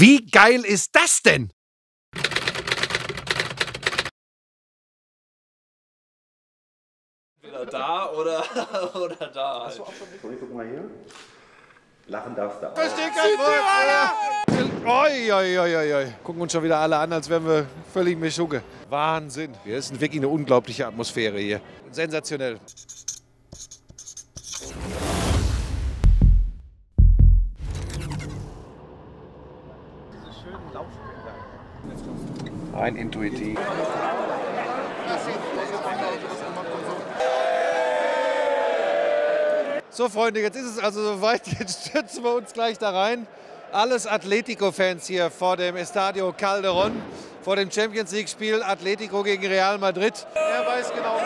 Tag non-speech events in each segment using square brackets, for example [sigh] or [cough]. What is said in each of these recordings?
Wie geil ist das denn? Entweder da oder, [laughs] oder da. Hast du auch schon guck mal hier. Lachen darfst du auch. Verstehe kein. Oi, oi, oi, oi. Gucken uns schon wieder alle an, als wären wir völlig Mischugge. Wahnsinn. Hier ist wirklich eine unglaubliche Atmosphäre hier. Sensationell. Rein intuitiv. So, Freunde, jetzt ist es also soweit. [laughs] Jetzt stürzen wir uns gleich da rein. Alles Atletico-Fans hier vor dem Estadio Calderon, vor dem Champions League-Spiel Atletico gegen Real Madrid. Er weiß genau.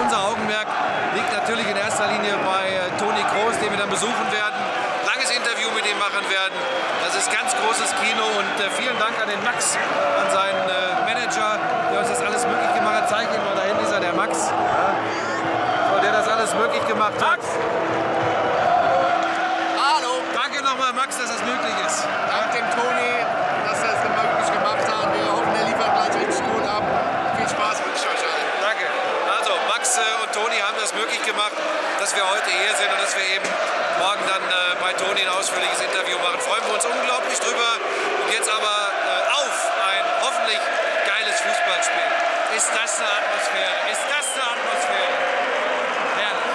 Unser Augenmerk liegt natürlich in erster Linie bei äh, Toni Kroos, den wir dann besuchen werden. Langes Interview mit ihm machen werden. Das ist ganz großes Kino und äh, vielen Dank an den Max, an seinen äh, Manager, der uns das alles möglich gemacht hat. Zeig ihn mal, da hinten ist er, der Max. Ja. So, der das alles möglich gemacht hat. Hallo. Danke nochmal, Max, dass das möglich ist. Dank dem Toni, dass er es möglich gemacht hat. Wir hoffen, er liefert gleich richtig gut ab. Viel Spaß wünsche ich euch allen. Danke. Also Max äh, und Toni haben das möglich gemacht, dass wir heute hier sind und dass wir eben morgen dann äh, bei Toni ein ausführliches Interview machen. Freuen wir uns unglaublich drüber. Und jetzt aber äh, auf ein hoffentlich geiles Fußballspiel. Ist das eine Atmosphäre? Ist das eine Atmosphäre? Herrlich.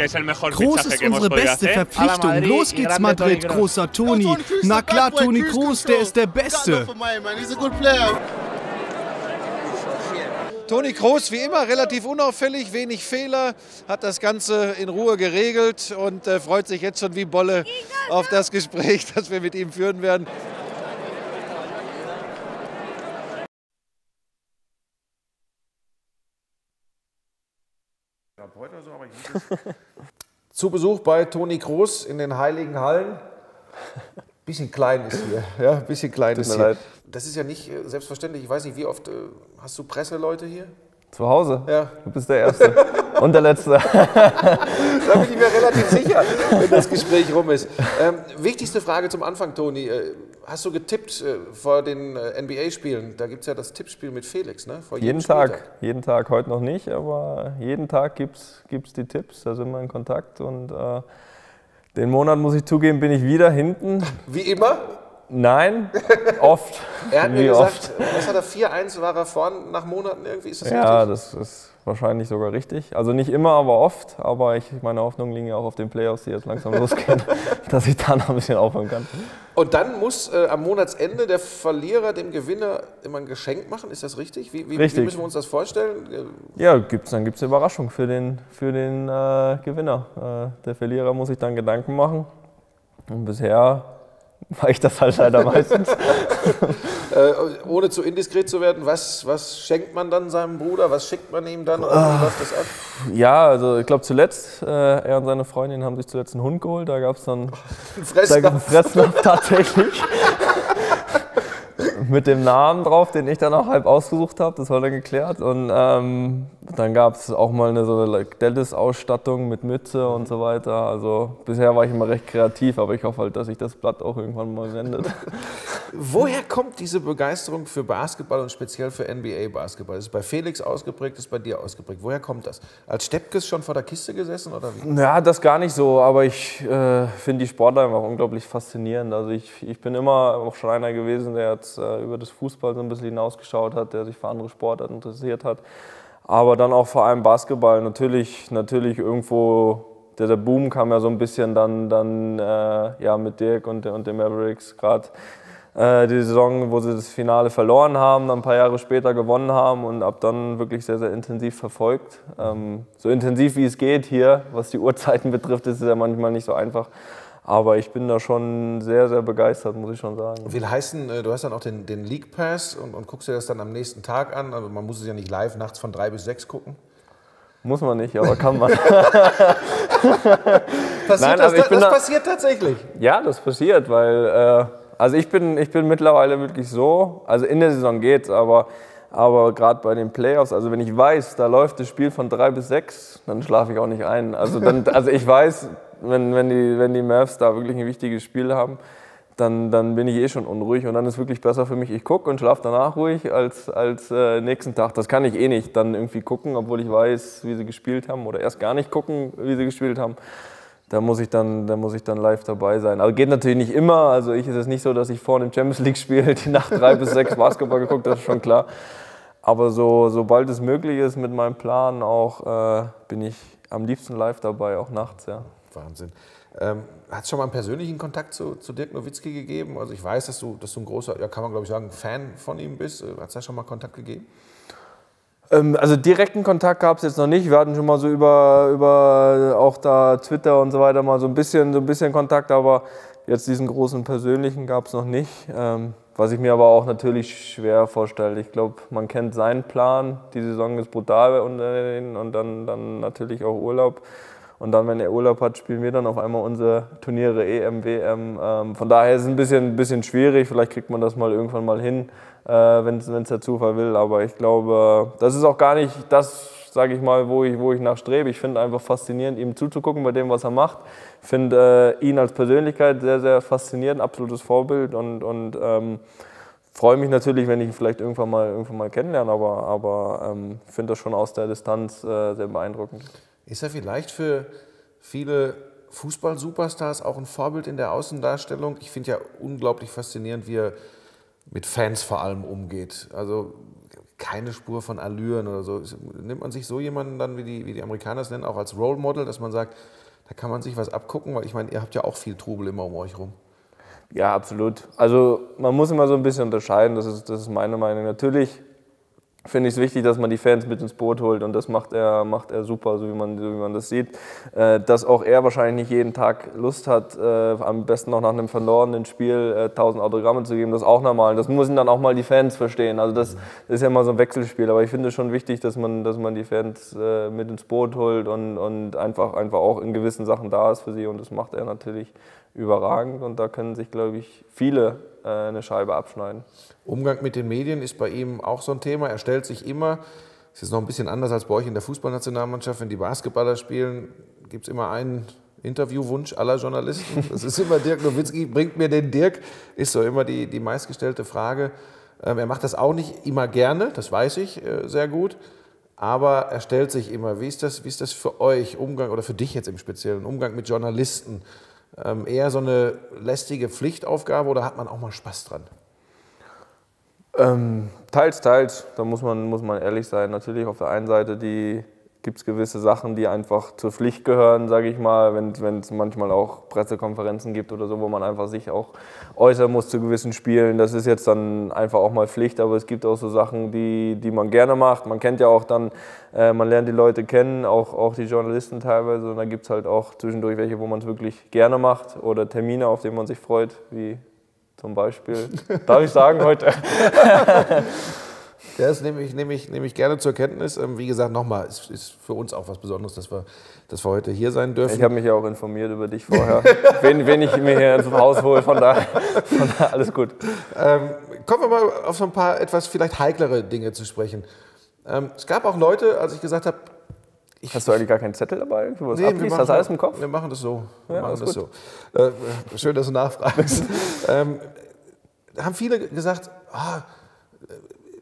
Que es el mejor Groß ist unsere beste hacer. Verpflichtung. Los geht's Madrid, großer Toni. Na klar, Toni Kroos, der ist der Beste. Toni Kroos, wie immer, relativ unauffällig, wenig Fehler, hat das Ganze in Ruhe geregelt und äh, freut sich jetzt schon wie Bolle auf das Gespräch, [laughs] das wir mit ihm führen werden. [laughs] Zu Besuch bei Toni Kroos in den Heiligen Hallen. Bisschen klein ist hier. [laughs] Ja, bisschen klein ist mir hier. leid. Das ist ja nicht äh, selbstverständlich. Ich weiß nicht, wie oft äh, hast du Presseleute hier? Zu Hause? Ja. Du bist der Erste. [laughs] Und der Letzte. Da bin ich mir relativ sicher, wenn das Gespräch rum ist. Ähm, wichtigste Frage zum Anfang, Toni. Äh, hast du getippt äh, vor den äh, NBA-Spielen? Da gibt es ja das Tippspiel mit Felix, ne? Vor jeden Tag. Spieltag. Jeden Tag, heute noch nicht, aber jeden Tag gibt es die Tipps. Da sind wir in Kontakt. Und äh, den Monat, muss ich zugeben, bin ich wieder hinten. Wie immer? Nein, [laughs] oft. Er hat mir Wie gesagt, oft. was hat er, 4-1 war er vorn nach Monaten irgendwie? Ist das Ja, richtig? das ist wahrscheinlich sogar richtig. Also nicht immer, aber oft. Aber ich, meine Hoffnungen liegen ja auch auf den Playoffs, die jetzt langsam [laughs] losgehen, dass ich da noch ein bisschen aufhören kann. Und dann muss äh, am Monatsende der Verlierer dem Gewinner immer ein Geschenk machen, ist das richtig? Wie, wie, wie Richtig. müssen wir uns das vorstellen? Äh, Ja, gibt's, dann gibt es eine Überraschung für den, für den äh, Gewinner. Äh, der Verlierer muss sich dann Gedanken machen. Und bisher war ich das halt leider meistens. [laughs] Äh, ohne zu indiskret zu werden, was, was schenkt man dann seinem Bruder? Was schickt man ihm dann? Oder läuft das ab? Ja, also ich glaube zuletzt, äh, er und seine Freundin haben sich zuletzt einen Hund geholt. Da gab es dann Fressnapf. [laughs] da Fressnapf tatsächlich. Mit dem Namen drauf, den ich dann auch halb ausgesucht habe, das war dann geklärt. Und ähm, dann gab es auch mal eine so eine Dennis-Ausstattung mit Mütze und so weiter. Also bisher war ich immer recht kreativ, aber ich hoffe halt, dass sich das Blatt auch irgendwann mal wendet. [laughs] Woher kommt diese Begeisterung für Basketball und speziell für NBA-Basketball? Ist es bei Felix ausgeprägt, ist es bei dir ausgeprägt? Woher kommt das? Als Steppkes schon vor der Kiste gesessen oder wie? Ja, das gar nicht so, aber ich äh, finde die Sportler einfach unglaublich faszinierend. Also ich, ich bin immer auch schon einer gewesen, der jetzt äh, über das Fußball so ein bisschen hinausgeschaut hat, der sich für andere Sportarten interessiert hat. Aber dann auch vor allem Basketball. Natürlich, natürlich irgendwo, der, der Boom kam ja so ein bisschen dann, dann äh, ja, mit Dirk und, und den Mavericks gerade. Äh, die Saison, wo sie das Finale verloren haben, dann ein paar Jahre später gewonnen haben und ab dann wirklich sehr, sehr intensiv verfolgt. Ähm, so intensiv wie es geht hier, was die Uhrzeiten [laughs] betrifft, ist es ja manchmal nicht so einfach. Aber ich bin da schon sehr, sehr begeistert, muss ich schon sagen. Will heißen, äh, du hast dann auch den, den League Pass und, und guckst dir das dann am nächsten Tag an. Also man muss es ja nicht live nachts von drei bis sechs gucken. Muss man nicht, aber kann man. [laughs] [laughs] Passiert Nein, das, ich bin das da- passiert tatsächlich. Ja, das passiert, weil äh, also ich bin, ich bin mittlerweile wirklich so, also in der Saison geht's, aber Aber gerade bei den Playoffs, also wenn ich weiß, da läuft das Spiel von drei bis sechs, dann schlafe ich auch nicht ein. Also, dann, [laughs] also ich weiß, wenn, wenn, die, wenn die Mavs da wirklich ein wichtiges Spiel haben, dann, dann bin ich eh schon unruhig und dann ist wirklich besser für mich, ich gucke und schlafe danach ruhig als, als äh, nächsten Tag. Das kann ich eh nicht dann irgendwie gucken, obwohl ich weiß, wie sie gespielt haben oder erst gar nicht gucken, wie sie gespielt haben. Da muss ich dann, da muss ich dann live dabei sein. Also geht natürlich nicht immer. Also ich ist es nicht so, dass ich vor einem Champions League Spiel die Nacht drei bis sechs Basketball geguckt, das ist schon klar. Aber so, sobald es möglich ist mit meinem Plan auch, äh, bin ich am liebsten live dabei, auch nachts, ja. Wahnsinn. Ähm, Hat es schon mal einen persönlichen Kontakt zu, zu, Dirk Nowitzki gegeben? Also ich weiß, dass du, dass du ein großer, ja kann man glaube ich sagen, Fan von ihm bist. Hat es da schon mal Kontakt gegeben? Ähm, also direkten Kontakt gab es jetzt noch nicht. Wir hatten schon mal so über, über auch da Twitter und so weiter mal so ein bisschen, so ein bisschen Kontakt, aber jetzt diesen großen persönlichen gab es noch nicht. Ähm, was ich mir aber auch natürlich schwer vorstelle. Ich glaube, man kennt seinen Plan. Die Saison ist brutal und, und dann, dann natürlich auch Urlaub. Und dann, wenn er Urlaub hat, spielen wir dann auf einmal unsere Turniere EM, WM. Ähm, von daher ist es ein bisschen, ein bisschen schwierig. Vielleicht kriegt man das mal irgendwann mal hin, äh, wenn es der Zufall will. Aber ich glaube, das ist auch gar nicht das, sage ich mal, wo ich, wo ich nachstrebe. Ich finde einfach faszinierend, ihm zuzugucken bei dem, was er macht. Ich finde äh, ihn als Persönlichkeit sehr, sehr faszinierend, absolutes Vorbild und, und ähm, freue mich natürlich, wenn ich ihn vielleicht irgendwann mal, irgendwann mal kennenlerne, aber, aber ähm, finde das schon aus der Distanz äh, sehr beeindruckend. Ist er vielleicht für viele Fußball-Superstars auch ein Vorbild in der Außendarstellung? Ich finde ja unglaublich faszinierend, wie er mit Fans vor allem umgeht. Also keine Spur von Allüren oder so. Nimmt man sich so jemanden dann, wie die, wie die Amerikaner es nennen, auch als Role Model, dass man sagt, da kann man sich was abgucken, weil ich meine, ihr habt ja auch viel Trubel immer um euch rum. Ja, absolut. Also man muss immer so ein bisschen unterscheiden, das ist, das ist meine Meinung. Natürlich finde ich es wichtig, dass man die Fans mit ins Boot holt und das macht er, macht er super, so wie man, so wie man das sieht. Äh, dass auch er wahrscheinlich nicht jeden Tag Lust hat, äh, am besten noch nach einem verlorenen Spiel äh, 1000 Autogramme zu geben, das ist auch normal. Das müssen dann auch mal die Fans verstehen. Also das, ist ja mal so ein Wechselspiel, aber ich finde es schon wichtig, dass man, dass man die Fans äh, mit ins Boot holt und, und einfach, einfach auch in gewissen Sachen da ist für sie und das macht er natürlich überragend und da können sich, glaube ich, viele eine Scheibe abschneiden. Umgang mit den Medien ist bei ihm auch so ein Thema. Er stellt sich immer, es ist noch ein bisschen anders als bei euch in der Fußballnationalmannschaft, wenn die Basketballer spielen, gibt es immer einen Interviewwunsch aller Journalisten. Das ist immer Dirk Nowitzki, bringt mir den Dirk, ist so immer die, die meistgestellte Frage. Ähm, er macht das auch nicht immer gerne, das weiß ich äh, sehr gut. Aber er stellt sich immer, wie ist, das, wie ist das für euch, Umgang oder für dich jetzt im Speziellen, Umgang mit Journalisten? Ähm, eher so eine lästige Pflichtaufgabe oder hat man auch mal Spaß dran? Ähm, teils, teils. Da muss man, muss man ehrlich sein. Natürlich auf der einen Seite die gibt es gewisse Sachen, die einfach zur Pflicht gehören, sage ich mal, wenn es manchmal auch Pressekonferenzen gibt oder so, wo man einfach sich auch äußern muss zu gewissen Spielen. Das ist jetzt dann einfach auch mal Pflicht, aber es gibt auch so Sachen, die, die man gerne macht. Man kennt ja auch dann, äh, man lernt die Leute kennen, auch, auch die Journalisten teilweise und da gibt es halt auch zwischendurch welche, wo man es wirklich gerne macht oder Termine, auf denen man sich freut, wie zum Beispiel, [laughs] darf ich sagen heute? [laughs] Das nehme ich, nehme, ich, nehme ich gerne zur Kenntnis. Ähm, wie gesagt, nochmal, es ist für uns auch was Besonderes, dass wir, dass wir heute hier sein dürfen. Ich habe mich ja auch informiert über dich vorher, [laughs] wen, wen ich mir hier ins Haus hole, von daher, von daher alles gut. Ähm, kommen wir mal auf so ein paar etwas vielleicht heiklere Dinge zu sprechen. Ähm, es gab auch Leute, als ich gesagt habe, ich Hast du eigentlich gar keinen Zettel dabei? Du nee, abliest? Hast du alles im Kopf? Wir machen das so. Ja, machen das so. Äh, schön, dass du nachfragst. [laughs] ähm, haben viele gesagt, oh,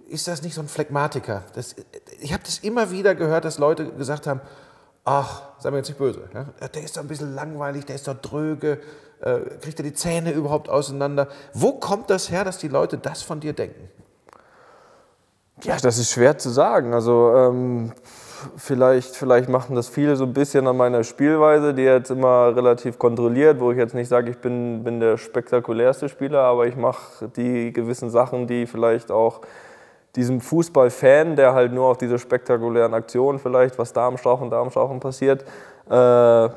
ist das nicht so ein Phlegmatiker? Das, ich habe das immer wieder gehört, dass Leute gesagt haben, ach, sei mir jetzt nicht böse, ja? der ist doch ein bisschen langweilig, der ist doch dröge, äh, kriegt er die Zähne überhaupt auseinander? Wo kommt das her, dass die Leute das von dir denken? Ja, das ist schwer zu sagen. Also ähm, vielleicht, vielleicht machen das viele so ein bisschen an meiner Spielweise, die jetzt immer relativ kontrolliert, wo ich jetzt nicht sage, ich bin, bin der spektakulärste Spieler, aber ich mache die gewissen Sachen, die vielleicht auch diesem Fußballfan, der halt nur auf diese spektakulären Aktionen vielleicht, was Darmstauchen, Darmstauchen passiert, äh,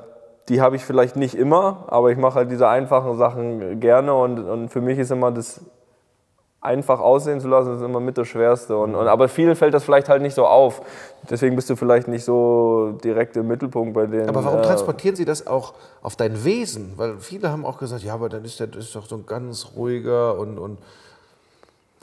die habe ich vielleicht nicht immer, aber ich mache halt diese einfachen Sachen gerne und, und für mich ist immer das einfach aussehen zu lassen, ist immer mit das Schwerste. Und, und, aber vielen fällt das vielleicht halt nicht so auf. Deswegen bist du vielleicht nicht so direkt im Mittelpunkt bei denen. Aber warum äh, transportieren sie das auch auf dein Wesen? Weil viele haben auch gesagt, ja, aber dann ist der das ist doch so ein ganz ruhiger und, und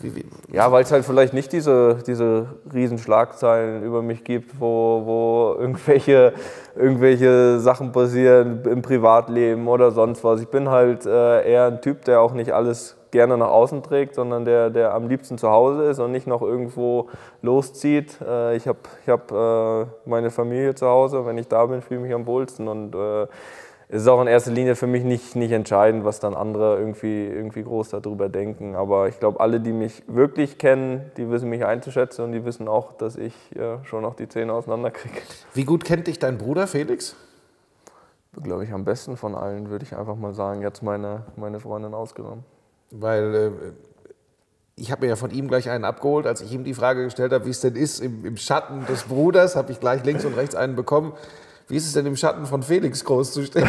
Wie, wie? Ja, weil es halt vielleicht nicht diese, diese riesen Schlagzeilen über mich gibt, wo, wo irgendwelche, irgendwelche Sachen passieren im Privatleben oder sonst was. Ich bin halt äh, eher ein Typ, der auch nicht alles gerne nach außen trägt, sondern der, der am liebsten zu Hause ist und nicht noch irgendwo loszieht. Äh, ich habe ich hab, äh, meine Familie zu Hause, wenn ich da bin, fühle ich mich am wohlsten und äh, es ist auch in erster Linie für mich nicht, nicht entscheidend, was dann andere irgendwie, irgendwie groß darüber denken. Aber ich glaube, alle, die mich wirklich kennen, die wissen mich einzuschätzen und die wissen auch, dass ich ja, schon noch die Zähne auseinanderkriege. Wie gut kennt dich dein Bruder Felix? Glaube ich am besten von allen, würde ich einfach mal sagen. Jetzt meine, meine Freundin ausgenommen. Weil äh, ich habe mir ja von ihm gleich einen abgeholt, als ich ihm die Frage gestellt habe, wie es denn ist im, im Schatten des Bruders, habe ich gleich links und rechts einen bekommen. Wie ist es denn im Schatten von Felix groß zu stehen?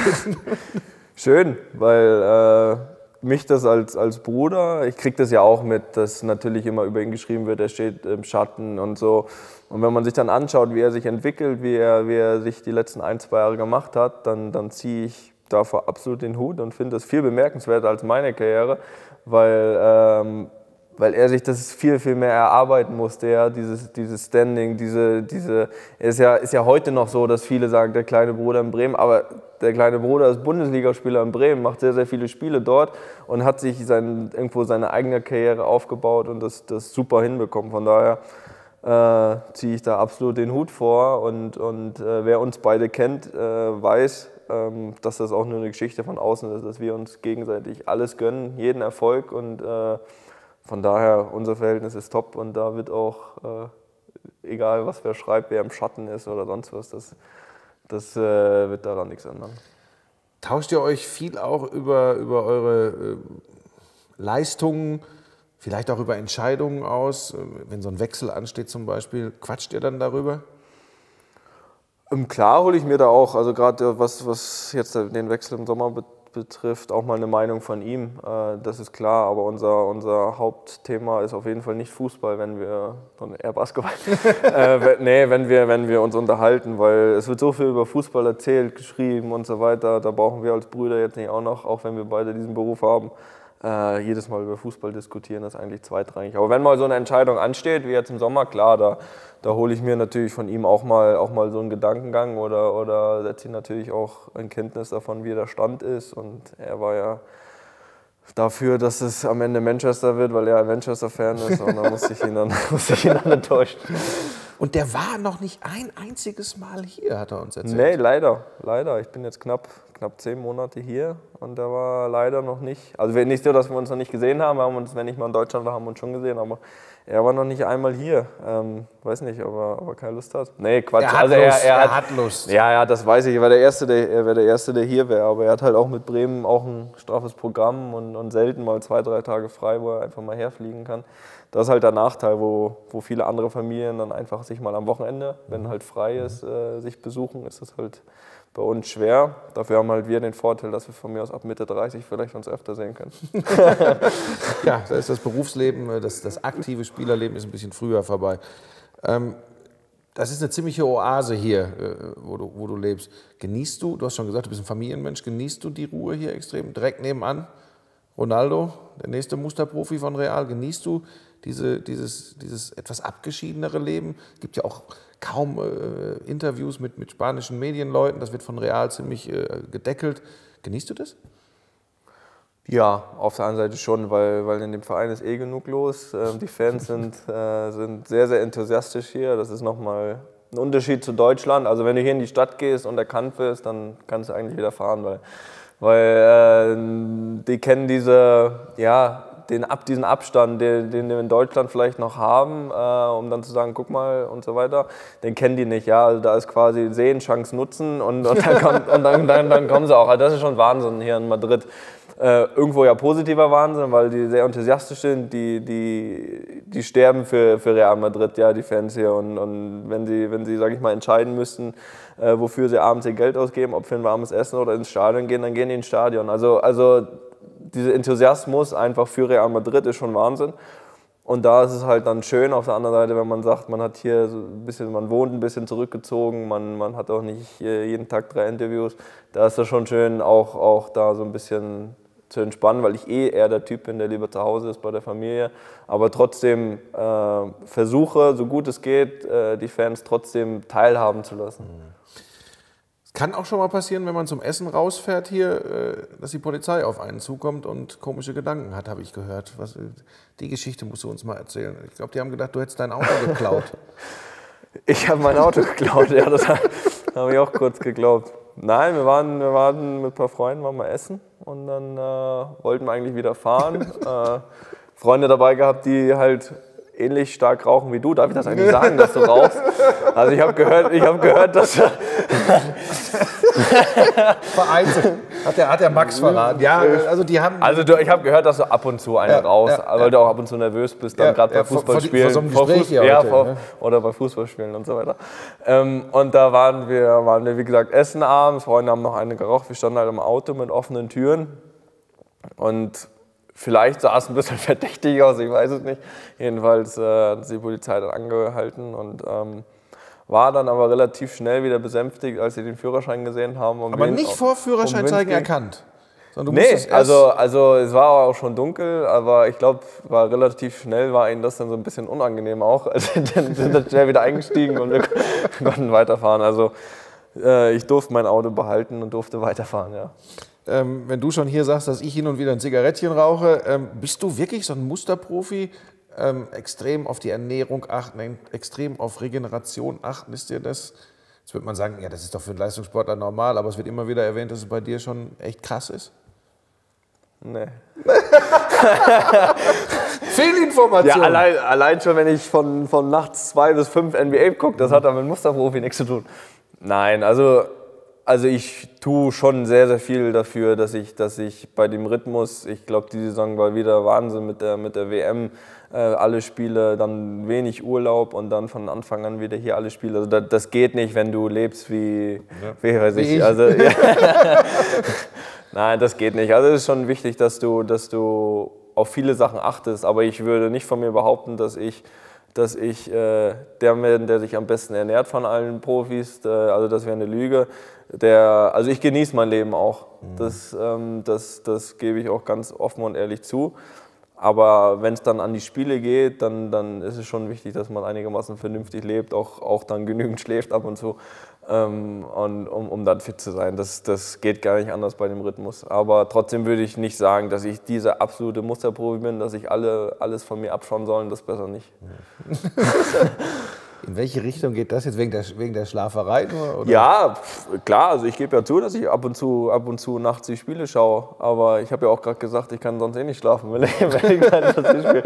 [laughs] Schön, weil äh, mich das als, als Bruder, ich kriege das ja auch mit, dass natürlich immer über ihn geschrieben wird, er steht im Schatten und so. Und wenn man sich dann anschaut, wie er sich entwickelt, wie er, wie er sich die letzten ein, zwei Jahre gemacht hat, dann, dann ziehe ich davor absolut den Hut und finde das viel bemerkenswerter als meine Karriere, weil ähm, weil er sich das viel, viel mehr erarbeiten musste, ja, dieses, dieses Standing, diese, diese, ist ja, ist ja heute noch so, dass viele sagen, der kleine Bruder in Bremen, aber der kleine Bruder ist Bundesligaspieler in Bremen, macht sehr, sehr viele Spiele dort und hat sich sein, irgendwo seine eigene Karriere aufgebaut und das, das super hinbekommen. Von daher äh, ziehe ich da absolut den Hut vor und, und äh, wer uns beide kennt, äh, weiß, ähm, dass das auch nur eine Geschichte von außen ist, dass wir uns gegenseitig alles gönnen, jeden Erfolg und äh, von daher, unser Verhältnis ist top und da wird auch, äh, egal was wer schreibt, wer im Schatten ist oder sonst was, das, das äh, wird daran nichts ändern. Tauscht ihr euch viel auch über, über eure äh, Leistungen, vielleicht auch über Entscheidungen aus? Wenn so ein Wechsel ansteht zum Beispiel, quatscht ihr dann darüber? Ähm, klar hole ich mir da auch, also gerade was, was jetzt den Wechsel im Sommer betrifft, betrifft, auch mal eine Meinung von ihm. Äh, das ist klar, aber unser, unser Hauptthema ist auf jeden Fall nicht Fußball, wenn wir, eher Basketball, [laughs] äh, nee, wenn wir, wenn wir uns unterhalten, weil es wird so viel über Fußball erzählt, geschrieben und so weiter. Da brauchen wir als Brüder jetzt nicht auch noch, auch wenn wir beide diesen Beruf haben, äh, jedes Mal über Fußball diskutieren, das ist eigentlich zweitrangig. Aber wenn mal so eine Entscheidung ansteht, wie jetzt im Sommer, klar, da, da hole ich mir natürlich von ihm auch mal, auch mal so einen Gedankengang oder, oder setze ihn natürlich auch in Kenntnis davon, wie der Stand ist. Und er war ja dafür, dass es am Ende Manchester wird, weil er ein Manchester-Fan ist. Und da musste ich ihn dann, [laughs] musste ich ihn dann enttäuscht. Und der war noch nicht ein einziges Mal hier, hat er uns erzählt. Nee, leider, leider. Ich bin jetzt knapp, knapp zehn Monate hier und der war leider noch nicht. Also nicht so, dass wir uns noch nicht gesehen haben, wir haben uns, wenn ich mal in Deutschland war, haben wir uns schon gesehen, aber er war noch nicht einmal hier. Ähm, weiß nicht, ob er, ob er keine Lust hat. Nee, Quatsch. Er hat, also Lust, er, er, er hat, Lust. Ja, ja, das weiß ich. Er wäre der Erste, der, er der, Erste, der hier wäre. Aber er hat halt auch mit Bremen auch ein straffes Programm und, und selten mal zwei, drei Tage frei, wo er einfach mal herfliegen kann. Das ist halt der Nachteil, wo, wo viele andere Familien dann einfach sich mal am Wochenende, wenn halt frei ist, äh, sich besuchen, ist das halt bei uns schwer. Dafür haben halt wir den Vorteil, dass wir von mir aus ab Mitte 30 vielleicht uns öfter sehen können. [laughs] ja, da ist das Berufsleben, äh, das, das aktive Spielerleben ist ein bisschen früher vorbei. Ähm, das ist eine ziemliche Oase hier, äh, wo du, wo du lebst. Genießt du, du hast schon gesagt, du bist ein Familienmensch, genießt du die Ruhe hier extrem? Direkt nebenan, Ronaldo, der nächste Musterprofi von Real, genießt du diese, dieses, dieses etwas abgeschiedenere Leben? Es gibt ja auch kaum äh, Interviews mit, mit spanischen Medienleuten. Das wird von Real ziemlich äh, gedeckelt. Genießt du das? Ja, auf der einen Seite schon, weil, weil in dem Verein ist eh genug los. Ähm, die Fans [laughs] sind, äh, sind sehr, sehr enthusiastisch hier. Das ist nochmal ein Unterschied zu Deutschland. Also wenn du hier in die Stadt gehst und erkannt wirst, dann kannst du eigentlich wieder fahren, weil, weil äh, die kennen diese, ja, den, ab, diesen Abstand, den, den wir in Deutschland vielleicht noch haben, äh, um dann zu sagen, guck mal und so weiter, den kennen die nicht. Ja? Also da ist quasi sehen, Chance nutzen und, und, dann, kommt, und dann, dann, dann, kommen sie auch. Also das ist schon Wahnsinn hier in Madrid. Äh, irgendwo ja positiver Wahnsinn, weil die sehr enthusiastisch sind, die, die, die sterben für, für Real Madrid, ja, die Fans hier. Und, und wenn sie, wenn sie sage ich mal, entscheiden müssten, äh, wofür sie abends ihr Geld ausgeben, ob für ein warmes Essen oder ins Stadion gehen, dann gehen die ins Stadion. Also, also dieser Enthusiasmus einfach für Real Madrid ist schon Wahnsinn. Und da ist es halt dann schön auf der anderen Seite, wenn man sagt, man hat hier so ein bisschen, man wohnt ein bisschen zurückgezogen, man, man hat auch nicht jeden Tag drei Interviews. Da ist es schon schön, auch, auch da so ein bisschen zu entspannen, weil ich eh eher der Typ bin, der lieber zu Hause ist bei der Familie. Aber trotzdem äh, versuche, so gut es geht, äh, die Fans trotzdem teilhaben zu lassen. Es kann auch schon mal passieren, wenn man zum Essen rausfährt hier, äh, dass die Polizei auf einen zukommt und komische Gedanken hat, habe ich gehört. Was, die Geschichte musst du uns mal erzählen. Ich glaube, die haben gedacht, du hättest dein Auto [laughs] geklaut. ich habe mein Auto geklaut, ja, das [laughs] habe ich auch kurz geglaubt. Nein, wir waren, wir waren mit ein paar Freunden waren mal essen und dann äh, wollten wir eigentlich wieder fahren. [laughs] äh, Freunde dabei gehabt, die halt ähnlich stark rauchen wie du. Darf ich das eigentlich sagen, dass du rauchst? [laughs] Also ich habe gehört, ich habe gehört, dass vereinzelt hat der, hat der Max verraten. Ja, also die haben. Also du, ich habe gehört, dass du ab und zu eine ja, rauchst, ja, weil ja. du auch ab und zu nervös bist, dann gerade bei Fußballspielen, vor, vor, vor Fuß, ja, vor, ne? oder bei Fußballspielen und so weiter. Ähm, und da waren wir, waren wir wie gesagt essen abends. Freunde haben noch eine geraucht. Wir standen halt im Auto mit offenen Türen und Vielleicht sah es ein bisschen [laughs] verdächtig aus, ich weiß es nicht. Jedenfalls äh, hat die Polizei dann angehalten und ähm, war dann aber relativ schnell wieder besänftigt, als sie den Führerschein gesehen haben. Aber nicht vor Führerscheinzeigen erkannt? nee, also, also es war auch schon dunkel, aber ich glaube, war relativ schnell war ihnen das dann so ein bisschen unangenehm auch. [laughs] Also dann sind dann schnell wieder eingestiegen und wir [laughs] konnten weiterfahren. Also äh, ich durfte mein Auto behalten und durfte weiterfahren, ja ähm, wenn du schon hier sagst, dass ich hin und wieder ein Zigarettchen rauche, ähm, bist du wirklich so ein Musterprofi? Ähm, extrem auf die Ernährung achten, extrem auf Regeneration achten. Ist dir das? Jetzt wird man sagen, ja, das ist doch für einen Leistungssportler normal, aber es wird immer wieder erwähnt, dass es bei dir schon echt krass ist. Nee. [laughs] Fehlinformation. Ja, allein, allein, schon, wenn ich von, von nachts zwei bis fünf NBA gucke, das hat dann mit Musterprofi nichts zu tun. Nein, also also ich tue schon sehr, sehr viel dafür, dass ich, dass ich bei dem Rhythmus, ich glaube, die Saison war wieder Wahnsinn mit der, mit der WM, äh, alle Spiele, dann wenig Urlaub und dann von Anfang an wieder hier alle Spiele. Also das, das geht nicht, wenn du lebst wie, ja. wie weiß ich. ich. Also, ja. [laughs] Nein, das geht nicht. Also es ist schon wichtig, dass du, dass du auf viele Sachen achtest, aber ich würde nicht von mir behaupten, dass ich dass ich äh, der bin, der sich am besten ernährt von allen Profis. Äh, also das wäre eine Lüge. Der, also ich genieße mein Leben auch. Mhm. Das, ähm, das, das gebe ich auch ganz offen und ehrlich zu. Aber wenn es dann an die Spiele geht, dann, dann ist es schon wichtig, dass man einigermaßen vernünftig lebt, auch, auch dann genügend [laughs] schläft ab und zu, ähm, und, um, um dann fit zu sein. Das, das geht gar nicht anders bei dem Rhythmus. Aber trotzdem würde ich nicht sagen, dass ich diese absolute Musterprobe bin, dass ich alle, alles von mir abschauen soll, das besser nicht. [laughs] In welche Richtung geht das jetzt? Wegen der, wegen der Schlaferei nur? Oder? Ja, klar. Also ich gebe ja zu, dass ich ab und zu, ab und zu nachts die Spiele schaue. Aber ich habe ja auch gerade gesagt, ich kann sonst eh nicht schlafen, wenn ich, [laughs] wenn ich das spiele.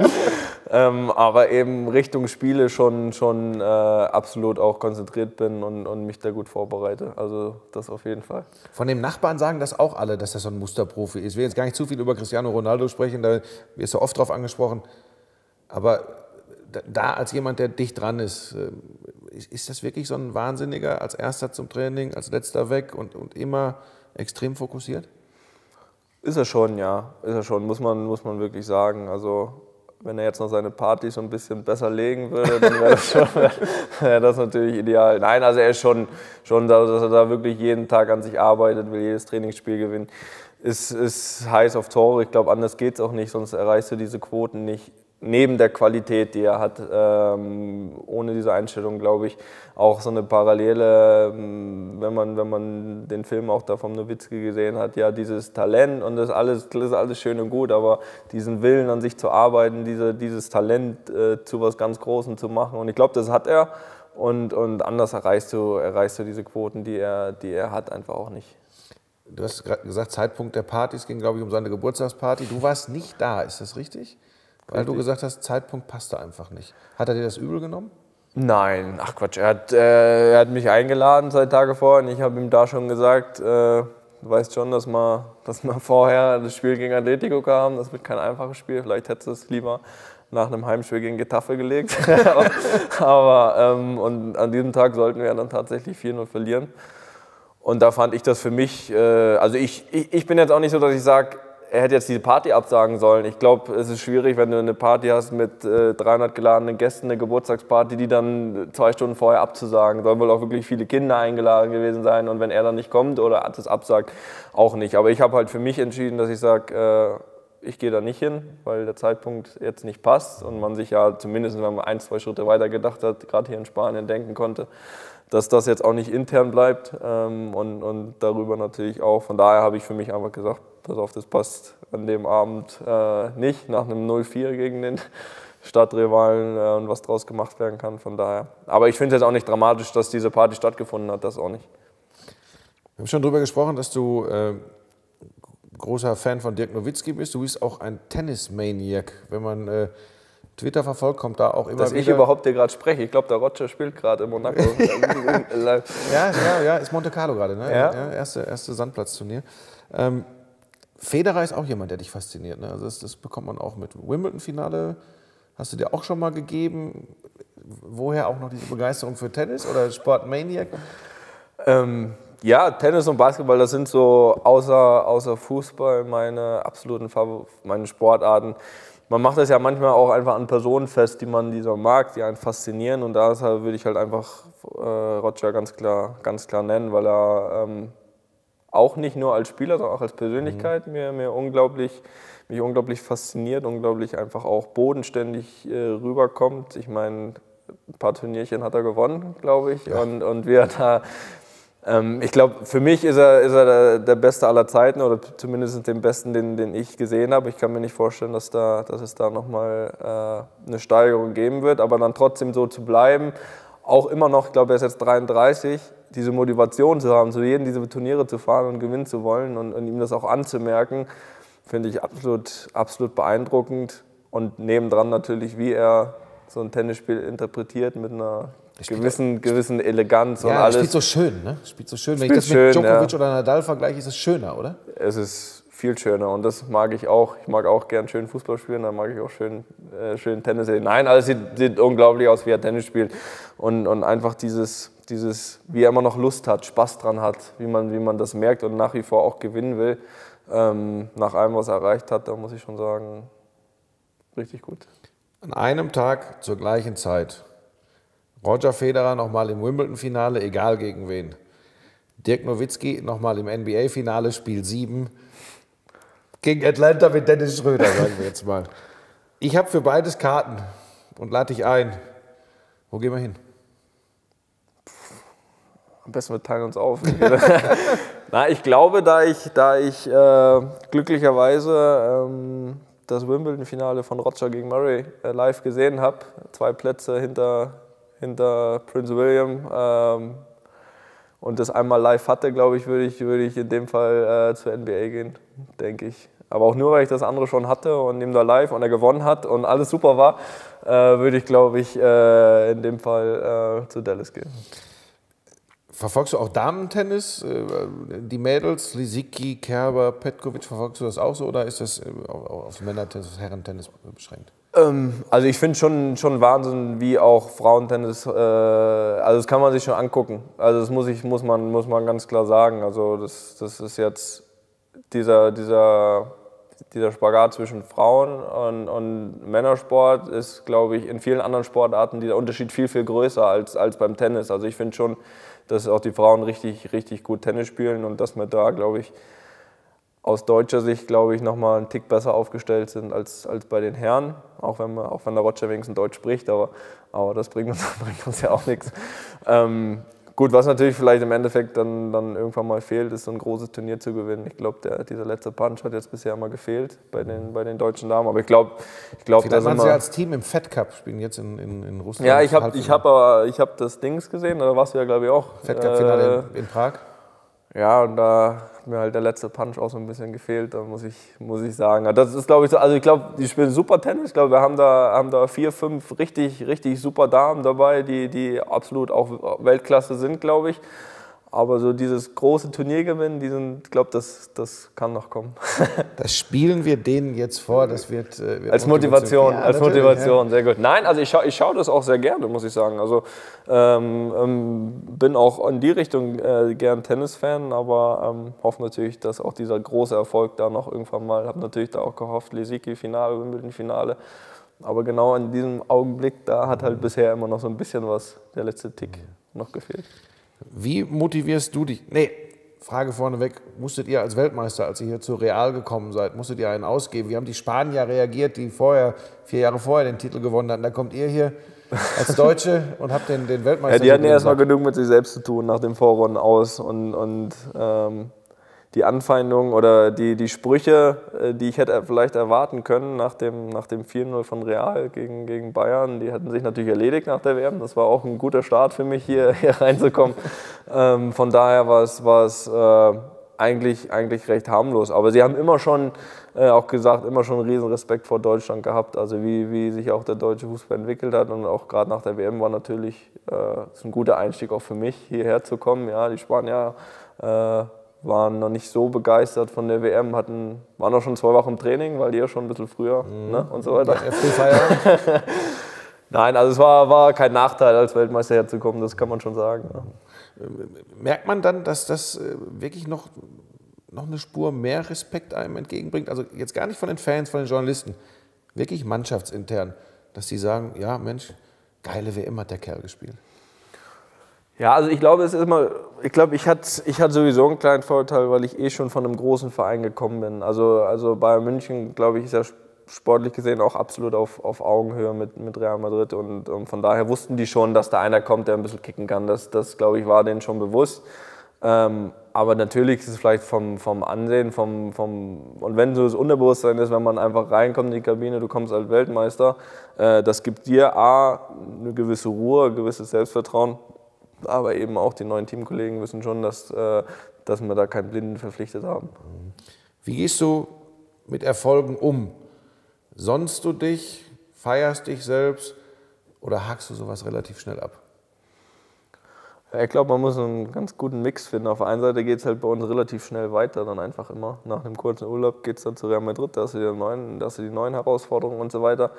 ähm, aber eben Richtung Spiele schon, schon äh, absolut auch konzentriert bin und, und mich da gut vorbereite. Also das auf jeden Fall. Von dem Nachbarn sagen das auch alle, dass das so ein Musterprofi ist. Ich will jetzt gar nicht zu viel über Cristiano Ronaldo sprechen, da wirst du oft drauf angesprochen. Aber da als jemand, der dicht dran ist, äh, ist das wirklich so ein Wahnsinniger als erster zum Training, als letzter weg und, und immer extrem fokussiert? Ist er schon, ja. Ist er schon, muss man, muss man wirklich sagen. Also wenn er jetzt noch seine Party so ein bisschen besser legen würde, dann wäre das, [laughs] wär das natürlich ideal. Nein, also er ist schon, schon dass er da wirklich jeden Tag an sich arbeitet, will jedes Trainingsspiel gewinnen. Ist, ist heiß auf Tore. Ich glaube, anders geht es auch nicht, sonst erreichst du diese Quoten nicht neben der Qualität, die er hat, ähm, ohne diese Einstellung, glaube ich, auch so eine Parallele, ähm, wenn, man, wenn man den Film auch da vom Nowitzki gesehen hat, ja, dieses Talent und das alles, das ist alles schön und gut, aber diesen Willen an sich zu arbeiten, diese, dieses Talent äh, zu was ganz Großem zu machen und ich glaube, das hat er und, und anders erreichst du, erreichst du diese Quoten, die er, die er hat, einfach auch nicht. Du hast gesagt, Zeitpunkt der Partys ging, glaube ich, um seine Geburtstagsparty. Du warst nicht da, ist das richtig? Weil Richtig. du gesagt hast, Zeitpunkt passte einfach nicht. Hat er dir das übel genommen? Nein, ach Quatsch. Er hat, äh, er hat mich eingeladen zwei Tage vorher und ich habe ihm da schon gesagt, äh, du weißt schon, dass wir, dass wir vorher das Spiel gegen Atletico kam. Das wird kein einfaches Spiel. Vielleicht hättest du es lieber nach einem Heimspiel gegen Getafe gelegt. [laughs] Aber ähm, und an diesem Tag sollten wir dann tatsächlich 4-0 verlieren. Und da fand ich das für mich, äh, also ich, ich, ich bin jetzt auch nicht so, dass ich sage, er hätte jetzt diese Party absagen sollen. Ich glaube, es ist schwierig, wenn du eine Party hast mit äh, 300 geladenen Gästen, eine Geburtstagsparty, die dann zwei Stunden vorher abzusagen. Sollen wohl auch wirklich viele Kinder eingeladen gewesen sein und wenn er dann nicht kommt oder das absagt, auch nicht. Aber ich habe halt für mich entschieden, dass ich sage, äh, ich gehe da nicht hin, weil der Zeitpunkt jetzt nicht passt und man sich ja zumindest, wenn man ein, zwei Schritte weiter gedacht hat, gerade hier in Spanien denken konnte, dass das jetzt auch nicht intern bleibt ähm, und, und darüber natürlich auch. Von daher habe ich für mich einfach gesagt, pass auf, das passt an dem Abend äh, nicht, nach einem 0-4 gegen den [laughs] Stadtrivalen äh, und was draus gemacht werden kann. Von daher. Aber ich finde es jetzt auch nicht dramatisch, dass diese Party stattgefunden hat, das auch nicht. Wir haben schon darüber gesprochen, dass du äh, großer Fan von Dirk Nowitzki bist. Du bist auch ein Tennismaniac. Wenn man äh, Twitter verfolgt, kommt da auch immer Dass wieder... ich überhaupt hier gerade spreche. Ich glaube, der Roger spielt gerade in Monaco. [laughs] ja, ja, ja, ist Monte Carlo gerade, ne? Ja. ja erste, erste Sandplatzturnier. Ähm, Federer ist auch jemand, der dich fasziniert. Ne? Also das, das bekommt man auch mit. Wimbledon-Finale hast du dir auch schon mal gegeben. Woher auch noch diese Begeisterung für Tennis oder Sportmaniac? Ähm, ja, Tennis und Basketball, das sind so außer, außer Fußball meine absoluten meine Sportarten. Man macht das ja manchmal auch einfach an Personen fest, die man dieser mag, die einen faszinieren. Und da würde ich halt einfach äh, Roger ganz klar, ganz klar nennen, weil er ähm, auch nicht nur als Spieler, sondern auch als Persönlichkeit mhm. mir, mir unglaublich, mich unglaublich fasziniert, unglaublich einfach auch bodenständig äh, rüberkommt. Ich meine, ein paar Turnierchen hat er gewonnen, glaube ich. Ja. Und, und wie er da ähm, ich glaube, für mich ist er, ist er der, der, Beste aller Zeiten oder zumindest den Besten, den, den ich gesehen habe. Ich kann mir nicht vorstellen, dass, da, dass es da nochmal äh, eine Steigerung geben wird, aber dann trotzdem so zu bleiben, auch immer noch, ich glaube, er ist jetzt 33, diese Motivation zu haben, zu jedem diese Turniere zu fahren und gewinnen zu wollen und, und ihm das auch anzumerken, finde ich absolut, absolut beeindruckend. Und nebendran natürlich, wie er so ein Tennisspiel interpretiert mit einer gewissen, gewissen Eleganz ja, und alles. spielt so schön, ne? Spielt so schön. Wenn ich das mit Djokovic ja. oder Nadal vergleiche, ist es schöner, oder? Es ist viel schöner und das mag ich auch. Ich mag auch gern schön Fußball spielen, dann mag ich auch schön, äh, schön Tennis sehen. Nein, alles sieht, sieht unglaublich aus, wie er Tennis spielt und, und einfach dieses, dieses, wie er immer noch Lust hat, Spaß dran hat, wie man, wie man das merkt und nach wie vor auch gewinnen will. Ähm, nach allem, was er erreicht hat, da muss ich schon sagen, richtig gut. An einem Tag zur gleichen Zeit Roger Federer nochmal im Wimbledon-Finale, egal gegen wen. Dirk Nowitzki nochmal im NBA-Finale, Spiel 7. Gegen Atlanta mit Dennis Schröder, sagen wir jetzt mal. Ich habe für beides Karten und lade dich ein. Wo gehen wir hin? Am besten wir teilen uns auf. [laughs] Na, ich glaube, da ich, da ich äh, glücklicherweise ähm, das Wimbledon-Finale von Roger gegen Murray äh, live gesehen habe, zwei Plätze hinter hinter Prince William ähm, und das einmal live hatte, glaube ich, würde ich, würde ich in dem Fall äh, zur NBA gehen, denke ich. Aber auch nur, weil ich das andere schon hatte und ihm da live und er gewonnen hat und alles super war, äh, würde ich, glaube ich, äh, in dem Fall äh, zu Dallas gehen. Verfolgst du auch Damentennis? Äh, die Mädels, Lisicki, Kerber, Petkovic, verfolgst du das auch so oder ist das äh, auf Männertennis, Herrentennis beschränkt? Ähm, also ich finde schon, schon Wahnsinn, wie auch Frauentennis, äh, also das kann man sich schon angucken. Also das muss, ich, muss, man, muss man ganz klar sagen. Also das, das ist jetzt dieser, dieser, dieser Spagat zwischen Frauen und, und Männersport ist, glaube ich, in vielen anderen Sportarten dieser Unterschied viel, viel größer als, als beim Tennis. Also ich finde schon, dass auch die Frauen richtig, richtig gut Tennis spielen und dass man da, glaube ich, aus deutscher Sicht, glaube ich, nochmal einen Tick besser aufgestellt sind als, als bei den Herren. Auch wenn, man, auch wenn der Roger wenigstens Deutsch spricht, aber, aber das bringt uns, [laughs] bringt uns ja auch nichts. Ähm, gut, was natürlich vielleicht im Endeffekt dann, dann irgendwann mal fehlt, ist so ein großes Turnier zu gewinnen. Ich glaube, dieser letzte Punch hat jetzt bisher mal gefehlt bei den, bei den deutschen Damen. Aber ich glaube, ich glaube, da sind wir... Sie als Team im Fed Cup spielen jetzt in, in, in Russland. Ja, ich habe ich hab, hab das Dings gesehen, da warst du ja, glaube ich, auch. Fed Cup-Finale äh, in, in Prag. Ja, und da hat mir halt der letzte Punch auch so ein bisschen gefehlt, da muss ich, muss ich sagen. Das ist, glaube ich, so, also ich glaube, die spielen super Tennis. Ich glaube, wir haben da, haben da vier, fünf richtig, richtig super Damen dabei, die, die absolut auch Weltklasse sind, glaube ich. Aber so dieses große Turnier gewinnen, ich glaube, das, das kann noch kommen. [laughs] das spielen wir denen jetzt vor, das wird, äh, als Motivation, ja, als Motivation, ja. sehr gut. Nein, also ich schaue ich schau das auch sehr gerne, muss ich sagen. Also ähm, ähm, bin auch in die Richtung äh, gern Tennisfan, aber ähm, hoffe natürlich, dass auch dieser große Erfolg da noch irgendwann mal, habe natürlich da auch gehofft, Lesiki-Finale, Wimbledon-Finale. Aber genau in diesem Augenblick, da hat halt bisher immer noch so ein bisschen was, der letzte Tick noch gefehlt. Wie motivierst du dich? Nee, Frage vorneweg, musstet ihr als Weltmeister, als ihr hier zu Real gekommen seid, musstet ihr einen ausgeben? Wie haben die Spanier reagiert, die vorher, vier Jahre vorher den Titel gewonnen hatten? Da kommt ihr hier als Deutsche [laughs] und habt den, den Weltmeister. Ja, die hatten erstmal genug mit sich selbst zu tun nach dem Vorrunden aus und, und ähm, die Anfeindungen oder die, die Sprüche, äh, die ich hätte vielleicht erwarten können nach dem, nach dem 4-0 von Real gegen, gegen Bayern, die hatten sich natürlich erledigt nach der WM. Das war auch ein guter Start für mich, hier, [laughs] hier reinzukommen. Ähm, von daher war es, äh, eigentlich, eigentlich recht harmlos. Aber sie haben immer schon, äh, auch gesagt, immer schon riesen Respekt vor Deutschland gehabt. Also wie, wie sich auch der deutsche Fußball entwickelt hat. Und auch gerade nach der WM war natürlich äh, ein guter Einstieg auch für mich, hierher zu kommen. Ja, die Spanier äh, waren noch nicht so begeistert von der WM, hatten, waren noch schon zwei Wochen im Training, weil die ja schon ein bisschen früher mhm. ne, und so weiter. [laughs] Nein, also es war, war kein Nachteil, als Weltmeister herzukommen, das kann man schon sagen. Ja. Merkt man dann, dass das äh, wirklich noch, noch eine Spur mehr Respekt einem entgegenbringt? Also jetzt gar nicht von den Fans, von den Journalisten, wirklich mannschaftsintern, dass sie sagen, ja Mensch, geile WM hat der Kerl gespielt. Ja, also ich glaube, es ist immer, ich glaube, ich hatte ich hatte sowieso einen kleinen Vorteil, weil ich eh schon von einem großen Verein gekommen bin. Also, also Bayern München, glaube ich, ist ja sportlich gesehen auch absolut auf, auf Augenhöhe mit, mit Real Madrid und, und von daher wussten die schon, dass da einer kommt, der ein bisschen kicken kann. Das, das glaube ich, war denen schon bewusst. Ähm, aber natürlich ist es vielleicht vom, vom Ansehen, vom, vom, und wenn so das Unterbewusstsein ist, wenn man einfach reinkommt in die Kabine, du kommst als Weltmeister, äh, das gibt dir A, eine gewisse Ruhe, ein gewisses Selbstvertrauen, aber eben auch die neuen Teamkollegen wissen schon, dass, äh, dass wir da keinen Blinden verpflichtet haben. Wie gehst du mit Erfolgen um? Sonst du dich, feierst dich selbst oder hakst du sowas relativ schnell ab? ich glaube, man muss einen ganz guten Mix finden. Auf der einen Seite geht es halt bei uns relativ schnell weiter, dann einfach immer. Nach einem kurzen Urlaub geht es dann zu Real Madrid, da hast, du die neuen, da hast du die neuen Herausforderungen und so weiter.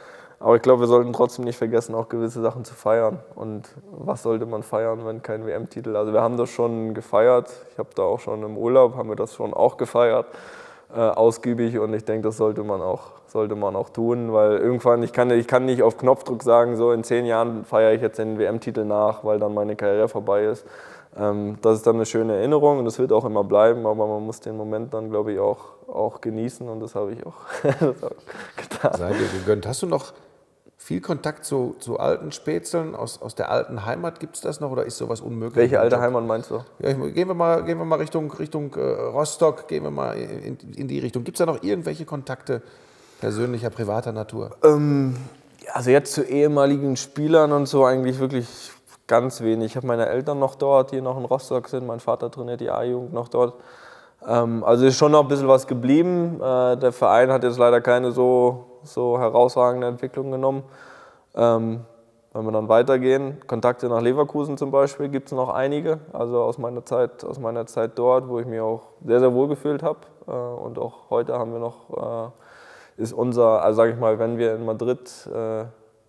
Aber ich glaube, wir sollten trotzdem nicht vergessen, auch gewisse Sachen zu feiern. Und was sollte man feiern, wenn kein WM-Titel? Also wir haben das schon gefeiert. Ich habe da auch schon im Urlaub, haben wir das schon auch gefeiert, äh, ausgiebig. Und ich denke, das sollte man, auch, sollte man auch tun, weil irgendwann, ich kann, ich kann nicht auf Knopfdruck sagen, so in zehn Jahren feiere ich jetzt den WM-Titel nach, weil dann meine Karriere vorbei ist. Ähm, das ist dann eine schöne Erinnerung und das wird auch immer bleiben, aber man muss den Moment dann, glaube ich, auch, auch genießen und das habe ich auch, [laughs] getan. Sei dir gegönnt. Hast du noch viel Kontakt zu, zu alten Spätzeln aus, aus der alten Heimat? Gibt es das noch oder ist sowas unmöglich? Welche alte Heimat meinst du? Ja, gehen wir mal, gehen wir mal Richtung, Richtung äh, Rostock, gehen wir mal in, in die Richtung. Gibt es da noch irgendwelche Kontakte persönlicher, privater Natur? Ähm, also jetzt zu ehemaligen Spielern und so eigentlich wirklich ganz wenig. Ich habe meine Eltern noch dort, die noch in Rostock sind. Mein Vater trainiert die A-Jugend noch dort. Ähm, also ist schon noch ein bisschen was geblieben. Äh, der Verein hat jetzt leider keine so so herausragende Entwicklung genommen. Ähm, wenn wir dann weitergehen, Kontakte nach Leverkusen zum Beispiel, gibt es noch einige. Also aus meiner, Zeit, aus meiner Zeit dort, wo ich mich auch sehr, sehr wohl gefühlt habe. Äh, und auch heute haben wir noch, äh, ist unser, also sage ich mal, wenn wir in Madrid äh,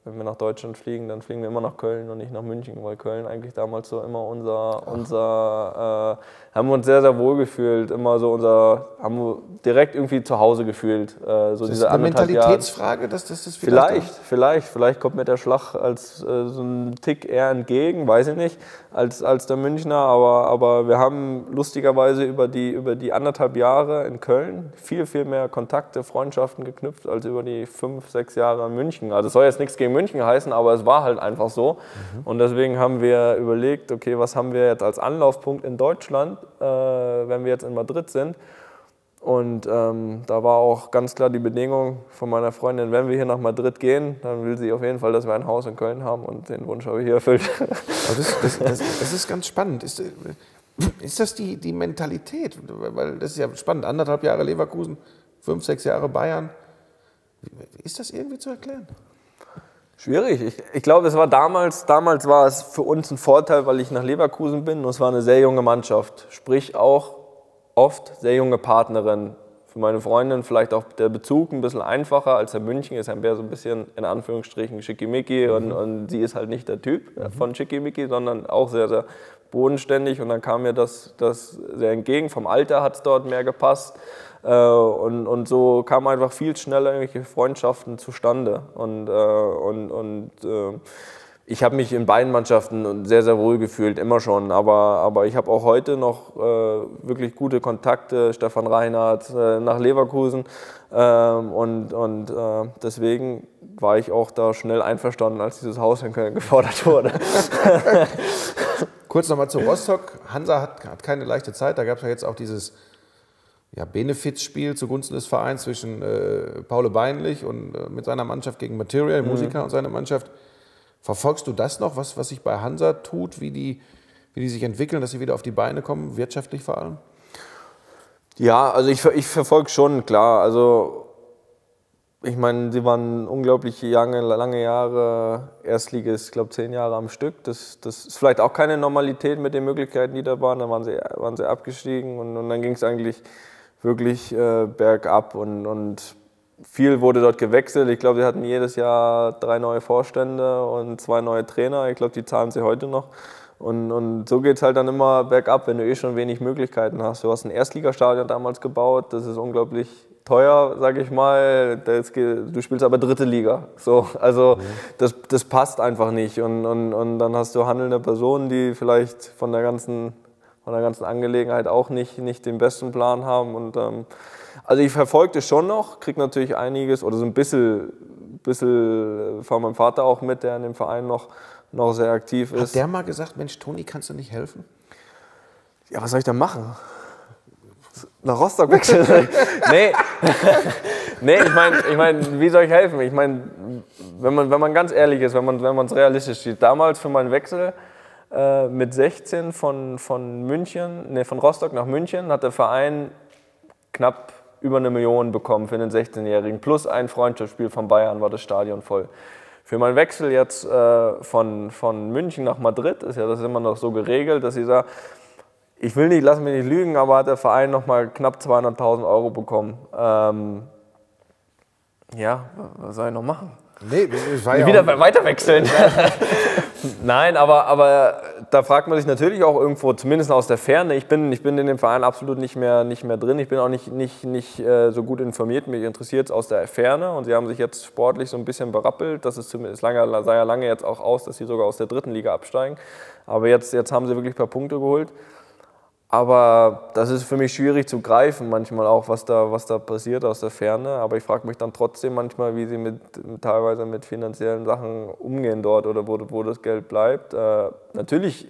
wenn wir nach Deutschland fliegen, dann fliegen wir immer nach Köln und nicht nach München, weil Köln eigentlich damals so immer unser, unser äh, haben wir uns sehr, sehr wohl gefühlt, immer so unser, haben wir direkt irgendwie zu Hause gefühlt. Äh, so das diese ist eine Mentalitätsfrage, dass das, das vielleicht Vielleicht, vielleicht, vielleicht kommt mir der Schlag als äh, so ein Tick eher entgegen, weiß ich nicht, als, als der Münchner, aber, aber wir haben lustigerweise über die, über die anderthalb Jahre in Köln viel, viel mehr Kontakte, Freundschaften geknüpft als über die fünf, sechs Jahre in München. Also es soll jetzt nichts gegen München heißen, aber es war halt einfach so. Mhm. Und deswegen haben wir überlegt, okay, was haben wir jetzt als Anlaufpunkt in Deutschland, äh, wenn wir jetzt in Madrid sind. Und ähm, da war auch ganz klar die Bedingung von meiner Freundin, wenn wir hier nach Madrid gehen, dann will sie auf jeden Fall, dass wir ein Haus in Köln haben und den Wunsch habe ich hier erfüllt. Das, das, [laughs] das, das, ist ganz spannend. Ist, ist das die, die Mentalität? Weil das ist ja spannend. Anderthalb Jahre Leverkusen, fünf, sechs Jahre Bayern. Ist das irgendwie zu erklären? Schwierig. Ich, ich glaube, es war damals, damals war es für uns ein Vorteil, weil ich nach Leverkusen bin und es war eine sehr junge Mannschaft. Sprich auch oft sehr junge Partnerin. Für meine Freundin vielleicht auch der Bezug ein bisschen einfacher als in München. Ist ein mehr so ein bisschen in Anführungsstrichen schickimicki mhm. und, und sie ist halt nicht der Typ mhm. von schickimicki, sondern auch sehr, sehr bodenständig und dann kam mir das, das sehr entgegen. Vom Alter hat es dort mehr gepasst. Äh, und, und so kamen einfach viel schneller irgendwelche Freundschaften zustande. Und, äh, und, und äh, ich habe mich in beiden Mannschaften sehr, sehr wohl gefühlt, immer schon. Aber, aber ich habe auch heute noch äh, wirklich gute Kontakte, Stefan Reinhardt äh, nach Leverkusen. Ähm, und und äh, deswegen war ich auch da schnell einverstanden, als dieses Haus in Köln [laughs] gefordert wurde. Kurz nochmal zu Rostock. Hansa hat, hat keine leichte Zeit. Da gab es ja jetzt auch dieses ja, Benefizspiel zugunsten des Vereins zwischen äh, Paul Beinlich und äh, mit seiner Mannschaft gegen Material, mhm. Musiker und seine Mannschaft. Verfolgst du das noch, was, was sich bei Hansa tut, wie die, wie die sich entwickeln, dass sie wieder auf die Beine kommen, wirtschaftlich vor allem? Ja, also ich, ich verfolge schon, klar. Also ich meine, sie waren unglaublich lange, lange Jahre Erstliges, ich glaube zehn Jahre am Stück. Das, das ist vielleicht auch keine Normalität mit den Möglichkeiten, die da waren. Da waren sie, waren sie abgestiegen und, und dann ging es eigentlich wirklich äh, bergab und, und viel wurde dort gewechselt. Ich glaube, sie hatten jedes Jahr drei neue Vorstände und zwei neue Trainer. Ich glaube, die zahlen sie heute noch. Und, und so geht es halt dann immer bergab, wenn du eh schon wenig Möglichkeiten hast. Du hast ein Erstligastadion damals gebaut, das ist unglaublich teuer, sage ich mal. du spielst aber dritte Liga. So, also mhm. das, das passt einfach nicht. Und, und, und dann hast du handelnde Personen, die vielleicht von der ganzen von der ganzen Angelegenheit auch nicht, nicht den besten Plan haben. Und, ähm, also ich verfolge das schon noch, kriege natürlich einiges oder so ein bisschen, bisschen von meinem Vater auch mit, der in dem Verein noch, noch sehr aktiv ist. Hat der mal gesagt, Mensch, Toni, kannst du nicht helfen? Ja, was soll ich da machen? Nach Rostock wechseln? [laughs] nee. [laughs] nee, ich meine, ich mein, wie soll ich helfen? Ich meine, wenn man, wenn man ganz ehrlich ist, wenn man es realistisch sieht, damals für meinen Wechsel äh, mit 16 von, von München, nee, von Rostock nach München hat der Verein knapp über eine Million bekommen für den 16-Jährigen. Plus ein Freundschaftsspiel von Bayern war das Stadion voll. Für meinen Wechsel jetzt äh, von, von München nach Madrid ist ja das immer noch so geregelt, dass ich sage, ich will nicht, lass mich nicht lügen, aber hat der Verein noch mal knapp 200.000 Euro bekommen. Ähm, ja, was soll ich noch machen? Nee, das war ja wieder weiter wechseln. Nein, aber, aber da fragt man sich natürlich auch irgendwo, zumindest aus der Ferne. Ich bin, ich bin in dem Verein absolut nicht mehr, nicht mehr drin. Ich bin auch nicht, nicht, nicht äh, so gut informiert. Mich interessiert es aus der Ferne. Und sie haben sich jetzt sportlich so ein bisschen berappelt. Das ist zumindest lange, sah ja lange jetzt auch aus, dass sie sogar aus der dritten Liga absteigen. Aber jetzt, jetzt haben sie wirklich ein paar Punkte geholt. Aber das ist für mich schwierig zu greifen, manchmal auch, was da, was da passiert aus der Ferne. Aber ich frage mich dann trotzdem manchmal, wie sie mit, teilweise mit finanziellen Sachen umgehen dort oder wo, wo das Geld bleibt. Äh, natürlich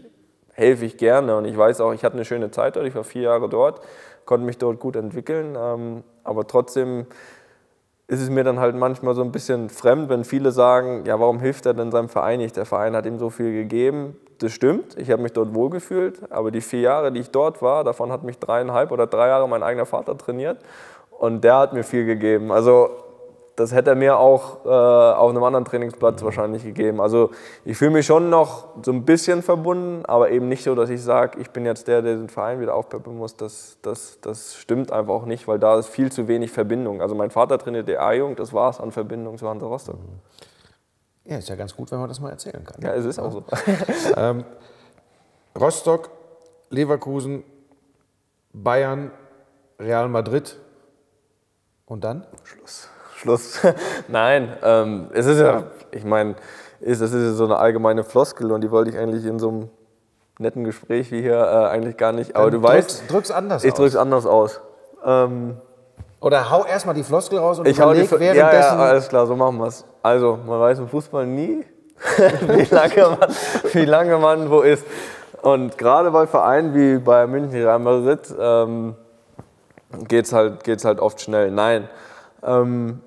helfe ich gerne und ich weiß auch, ich hatte eine schöne Zeit dort. Ich war vier Jahre dort, konnte mich dort gut entwickeln. Ähm, aber trotzdem ist es mir dann halt manchmal so ein bisschen fremd, wenn viele sagen, ja, warum hilft er denn seinem Verein nicht? Der Verein hat ihm so viel gegeben das stimmt, ich habe mich dort wohlgefühlt, aber die vier Jahre, die ich dort war, davon hat mich dreieinhalb oder drei Jahre mein eigener Vater trainiert und der hat mir viel gegeben. Also das hätte er mir auch äh, auf einem anderen Trainingsplatz wahrscheinlich gegeben. Also ich fühle mich schon noch so ein bisschen verbunden, aber eben nicht so, dass ich sage, ich bin jetzt der, der den Verein wieder aufpeppen muss. Das, das, das stimmt einfach auch nicht, weil da ist viel zu wenig Verbindung. Also mein Vater trainiert die A-Jugend, das war es an Verbindung zu Hansa Rostock. Ja, ist ja ganz gut, wenn man das mal erzählen kann. Ja, es ist auch so. [laughs] ähm, Rostock, Leverkusen, Bayern, Real Madrid und dann? Schluss. Schluss. [laughs] Nein, ähm, es ist ja, ich meine, es ist, ist so eine allgemeine Floskel und die wollte ich eigentlich in so einem netten Gespräch wie hier äh, eigentlich gar nicht. Aber Dann du drück's, weißt. Drück's anders ich aus. Ich drück's anders aus. Ähm, oder hau erstmal die Floskel raus und ich überleg hau die, währenddessen... Ja, ja, alles klar, so machen wir es. Also, man weiß im Fußball nie, [laughs] wie, lange man, wie lange man wo ist. Und gerade bei Vereinen wie bei München, Real Madrid, ähm, geht es halt, geht's halt oft schnell. Nein, ähm,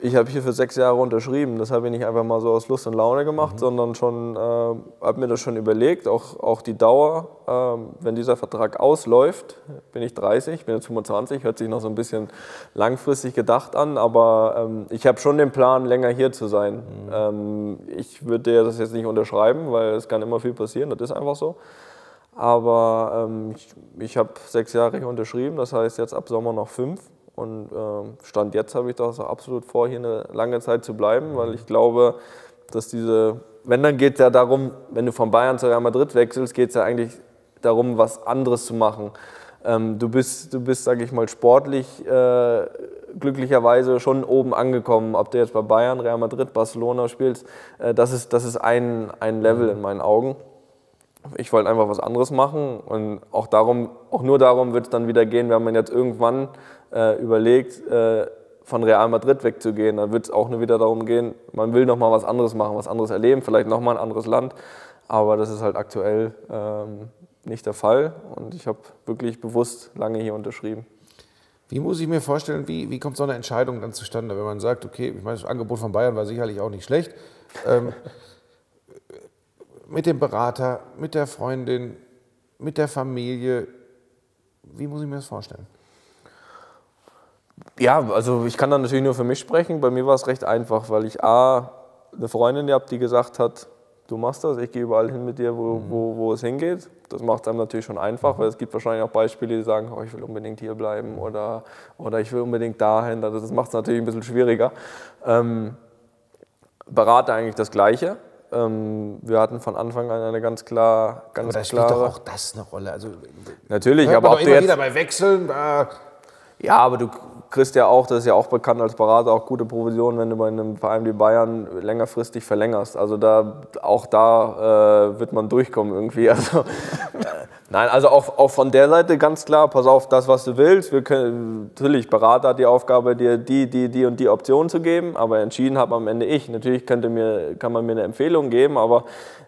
ich habe hier für sechs Jahre unterschrieben. Das habe ich nicht einfach mal so aus Lust und Laune gemacht, mhm. sondern schon, äh, habe mir das schon überlegt, auch, auch die Dauer. Äh, wenn dieser Vertrag ausläuft, bin ich 30, bin jetzt 25, hört sich noch so ein bisschen langfristig gedacht an, aber ähm, ich habe schon den Plan, länger hier zu sein. Mhm. Ähm, ich würde das jetzt nicht unterschreiben, weil es kann immer viel passieren, das ist einfach so. Aber ähm, ich, ich habe sechs Jahre hier unterschrieben, das heißt jetzt ab Sommer noch fünf. Und äh, Stand jetzt habe ich das absolut vor, hier eine lange Zeit zu bleiben, weil ich glaube, dass diese, wenn dann geht es ja darum, wenn du von Bayern zu Real Madrid wechselst, geht es ja eigentlich darum, was anderes zu machen. Ähm, du bist, du bist, sage ich mal, sportlich äh, glücklicherweise schon oben angekommen. Ob du jetzt bei Bayern, Real Madrid, Barcelona spielst, äh, das ist, das ist ein, ein Level in meinen Augen. Ich wollte einfach was anderes machen und auch, darum, auch nur darum wird es dann wieder gehen, wenn man jetzt irgendwann äh, überlegt, äh, von Real Madrid wegzugehen, dann wird es auch nur wieder darum gehen, man will nochmal was anderes machen, was anderes erleben, vielleicht nochmal ein anderes Land. Aber das ist halt aktuell ähm, nicht der Fall und ich habe wirklich bewusst lange hier unterschrieben. Wie muss ich mir vorstellen, wie, wie kommt so eine Entscheidung dann zustande, wenn man sagt, okay, ich meine, das Angebot von Bayern war sicherlich auch nicht schlecht. Ähm, mit dem Berater, mit der Freundin, mit der Familie, wie muss ich mir das vorstellen? Ja, also ich kann da natürlich nur für mich sprechen. Bei mir war es recht einfach, weil ich A, eine Freundin habe, die gesagt hat, du machst das, ich gehe überall hin mit dir, wo, mhm. wo, wo es hingeht. Das macht es einem natürlich schon einfach, weil es gibt wahrscheinlich auch Beispiele, die sagen, oh, ich will unbedingt hier bleiben oder, oder ich will unbedingt dahin. Also das macht es natürlich ein bisschen schwieriger. Ähm, Berater eigentlich das Gleiche. Ähm, wir hatten von Anfang an eine ganz klar, ganz aber da klare. spielt doch auch das eine Rolle. Also, natürlich, aber ob du jetzt wieder bei Wechseln. Äh ja, aber du kriegst ja auch, das ist ja auch bekannt als Berater, auch gute Provisionen, wenn du bei einem Verein wie Bayern längerfristig verlängerst. Also da, auch da äh, wird man durchkommen irgendwie. [laughs] Also, äh, nein, also auch, auch von der Seite ganz klar, pass auf das, was du willst. Wir können, natürlich, Berater hat die Aufgabe, dir die, die, die und die Option zu geben, aber entschieden habe am Ende ich. Natürlich könnte mir, kann man mir eine Empfehlung geben, aber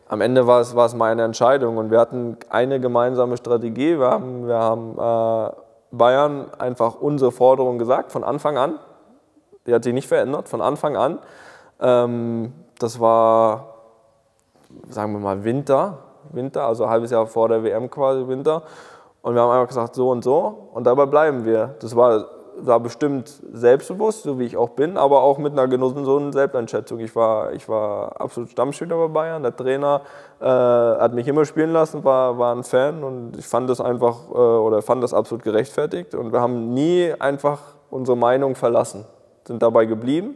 am Ende war es, war es meine Entscheidung und wir hatten eine gemeinsame Strategie. Wir haben, wir haben äh, Bayern einfach unsere Forderung gesagt, von Anfang an. Die hat sich nicht verändert, von Anfang an. Ähm, das war, sagen wir mal, Winter, Winter, also ein halbes Jahr vor der WM quasi Winter. Und wir haben einfach gesagt, so und so, und dabei bleiben wir. Das war war bestimmt selbstbewusst, so wie ich auch bin, aber auch mit einer gesunden Selbsteinschätzung. Ich war, ich war absolut Stammspieler bei Bayern. Der Trainer äh, hat mich immer spielen lassen, war, war ein Fan und ich fand das einfach äh, oder fand das absolut gerechtfertigt. Und wir haben nie einfach unsere Meinung verlassen, sind dabei geblieben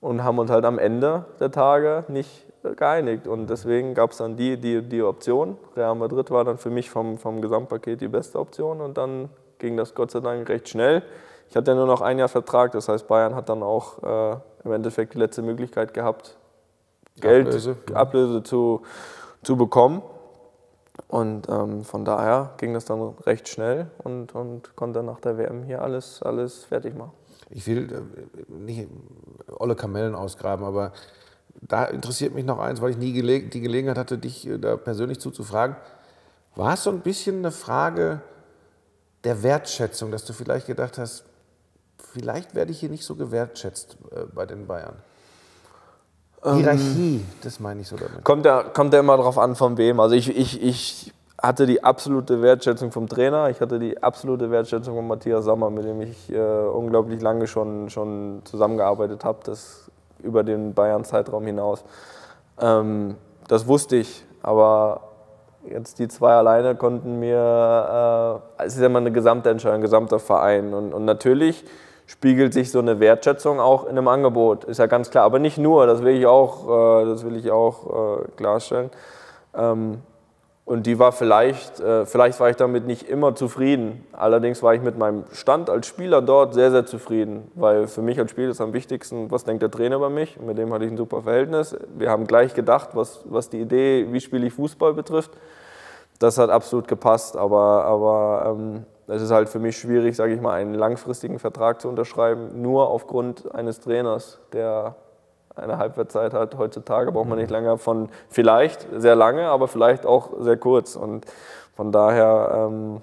und haben uns halt am Ende der Tage nicht geeinigt. Und deswegen gab es dann die, die, die Option. Real Madrid war dann für mich vom, vom Gesamtpaket die beste Option und dann ging das Gott sei Dank recht schnell. Ich hatte ja nur noch ein Jahr Vertrag, das heißt, Bayern hat dann auch äh, im Endeffekt die letzte Möglichkeit gehabt, Geld, Ablöse, Ablöse zu, zu bekommen. Und ähm, von daher ging das dann recht schnell und, und konnte nach der WM hier alles, alles fertig machen. Ich will äh, nicht olle Kamellen ausgraben, aber da interessiert mich noch eins, weil ich nie gele die Gelegenheit hatte, dich äh, da persönlich zuzufragen. War es so ein bisschen eine Frage der Wertschätzung, dass du vielleicht gedacht hast, vielleicht werde ich hier nicht so gewertschätzt äh, bei den Bayern? Ähm, Hierarchie, ähm, das meine ich so damit. Kommt ja, kommt ja immer darauf an, von wem. Also ich, ich, ich hatte die absolute Wertschätzung vom Trainer, ich hatte die absolute Wertschätzung von Matthias Sammer, mit dem ich äh, unglaublich lange schon, schon zusammengearbeitet habe, das über den Bayern-Zeitraum hinaus. Ähm, das wusste ich, aber Jetzt die zwei alleine konnten mir, äh, es ist immer eine gesamte Entscheidung, ein gesamter Verein. Und, und, natürlich spiegelt sich so eine Wertschätzung auch in einem Angebot, ist ja ganz klar. Aber nicht nur, das will ich auch, äh, das will ich auch äh, klarstellen. Ähm, und die war vielleicht, äh, vielleicht war ich damit nicht immer zufrieden. Allerdings war ich mit meinem Stand als Spieler dort sehr, sehr zufrieden. Weil für mich als Spieler ist am wichtigsten, was denkt der Trainer über mich. Mit dem hatte ich ein super Verhältnis. Wir haben gleich gedacht, was, was die Idee, wie spiele ich Fußball betrifft. Das hat absolut gepasst. Aber, aber ähm, es ist halt für mich schwierig, sage ich mal, einen langfristigen Vertrag zu unterschreiben, nur aufgrund eines Trainers, der eine Halbwertszeit hat. Heutzutage braucht man nicht länger von vielleicht sehr lange, aber vielleicht auch sehr kurz. Und von daher ähm,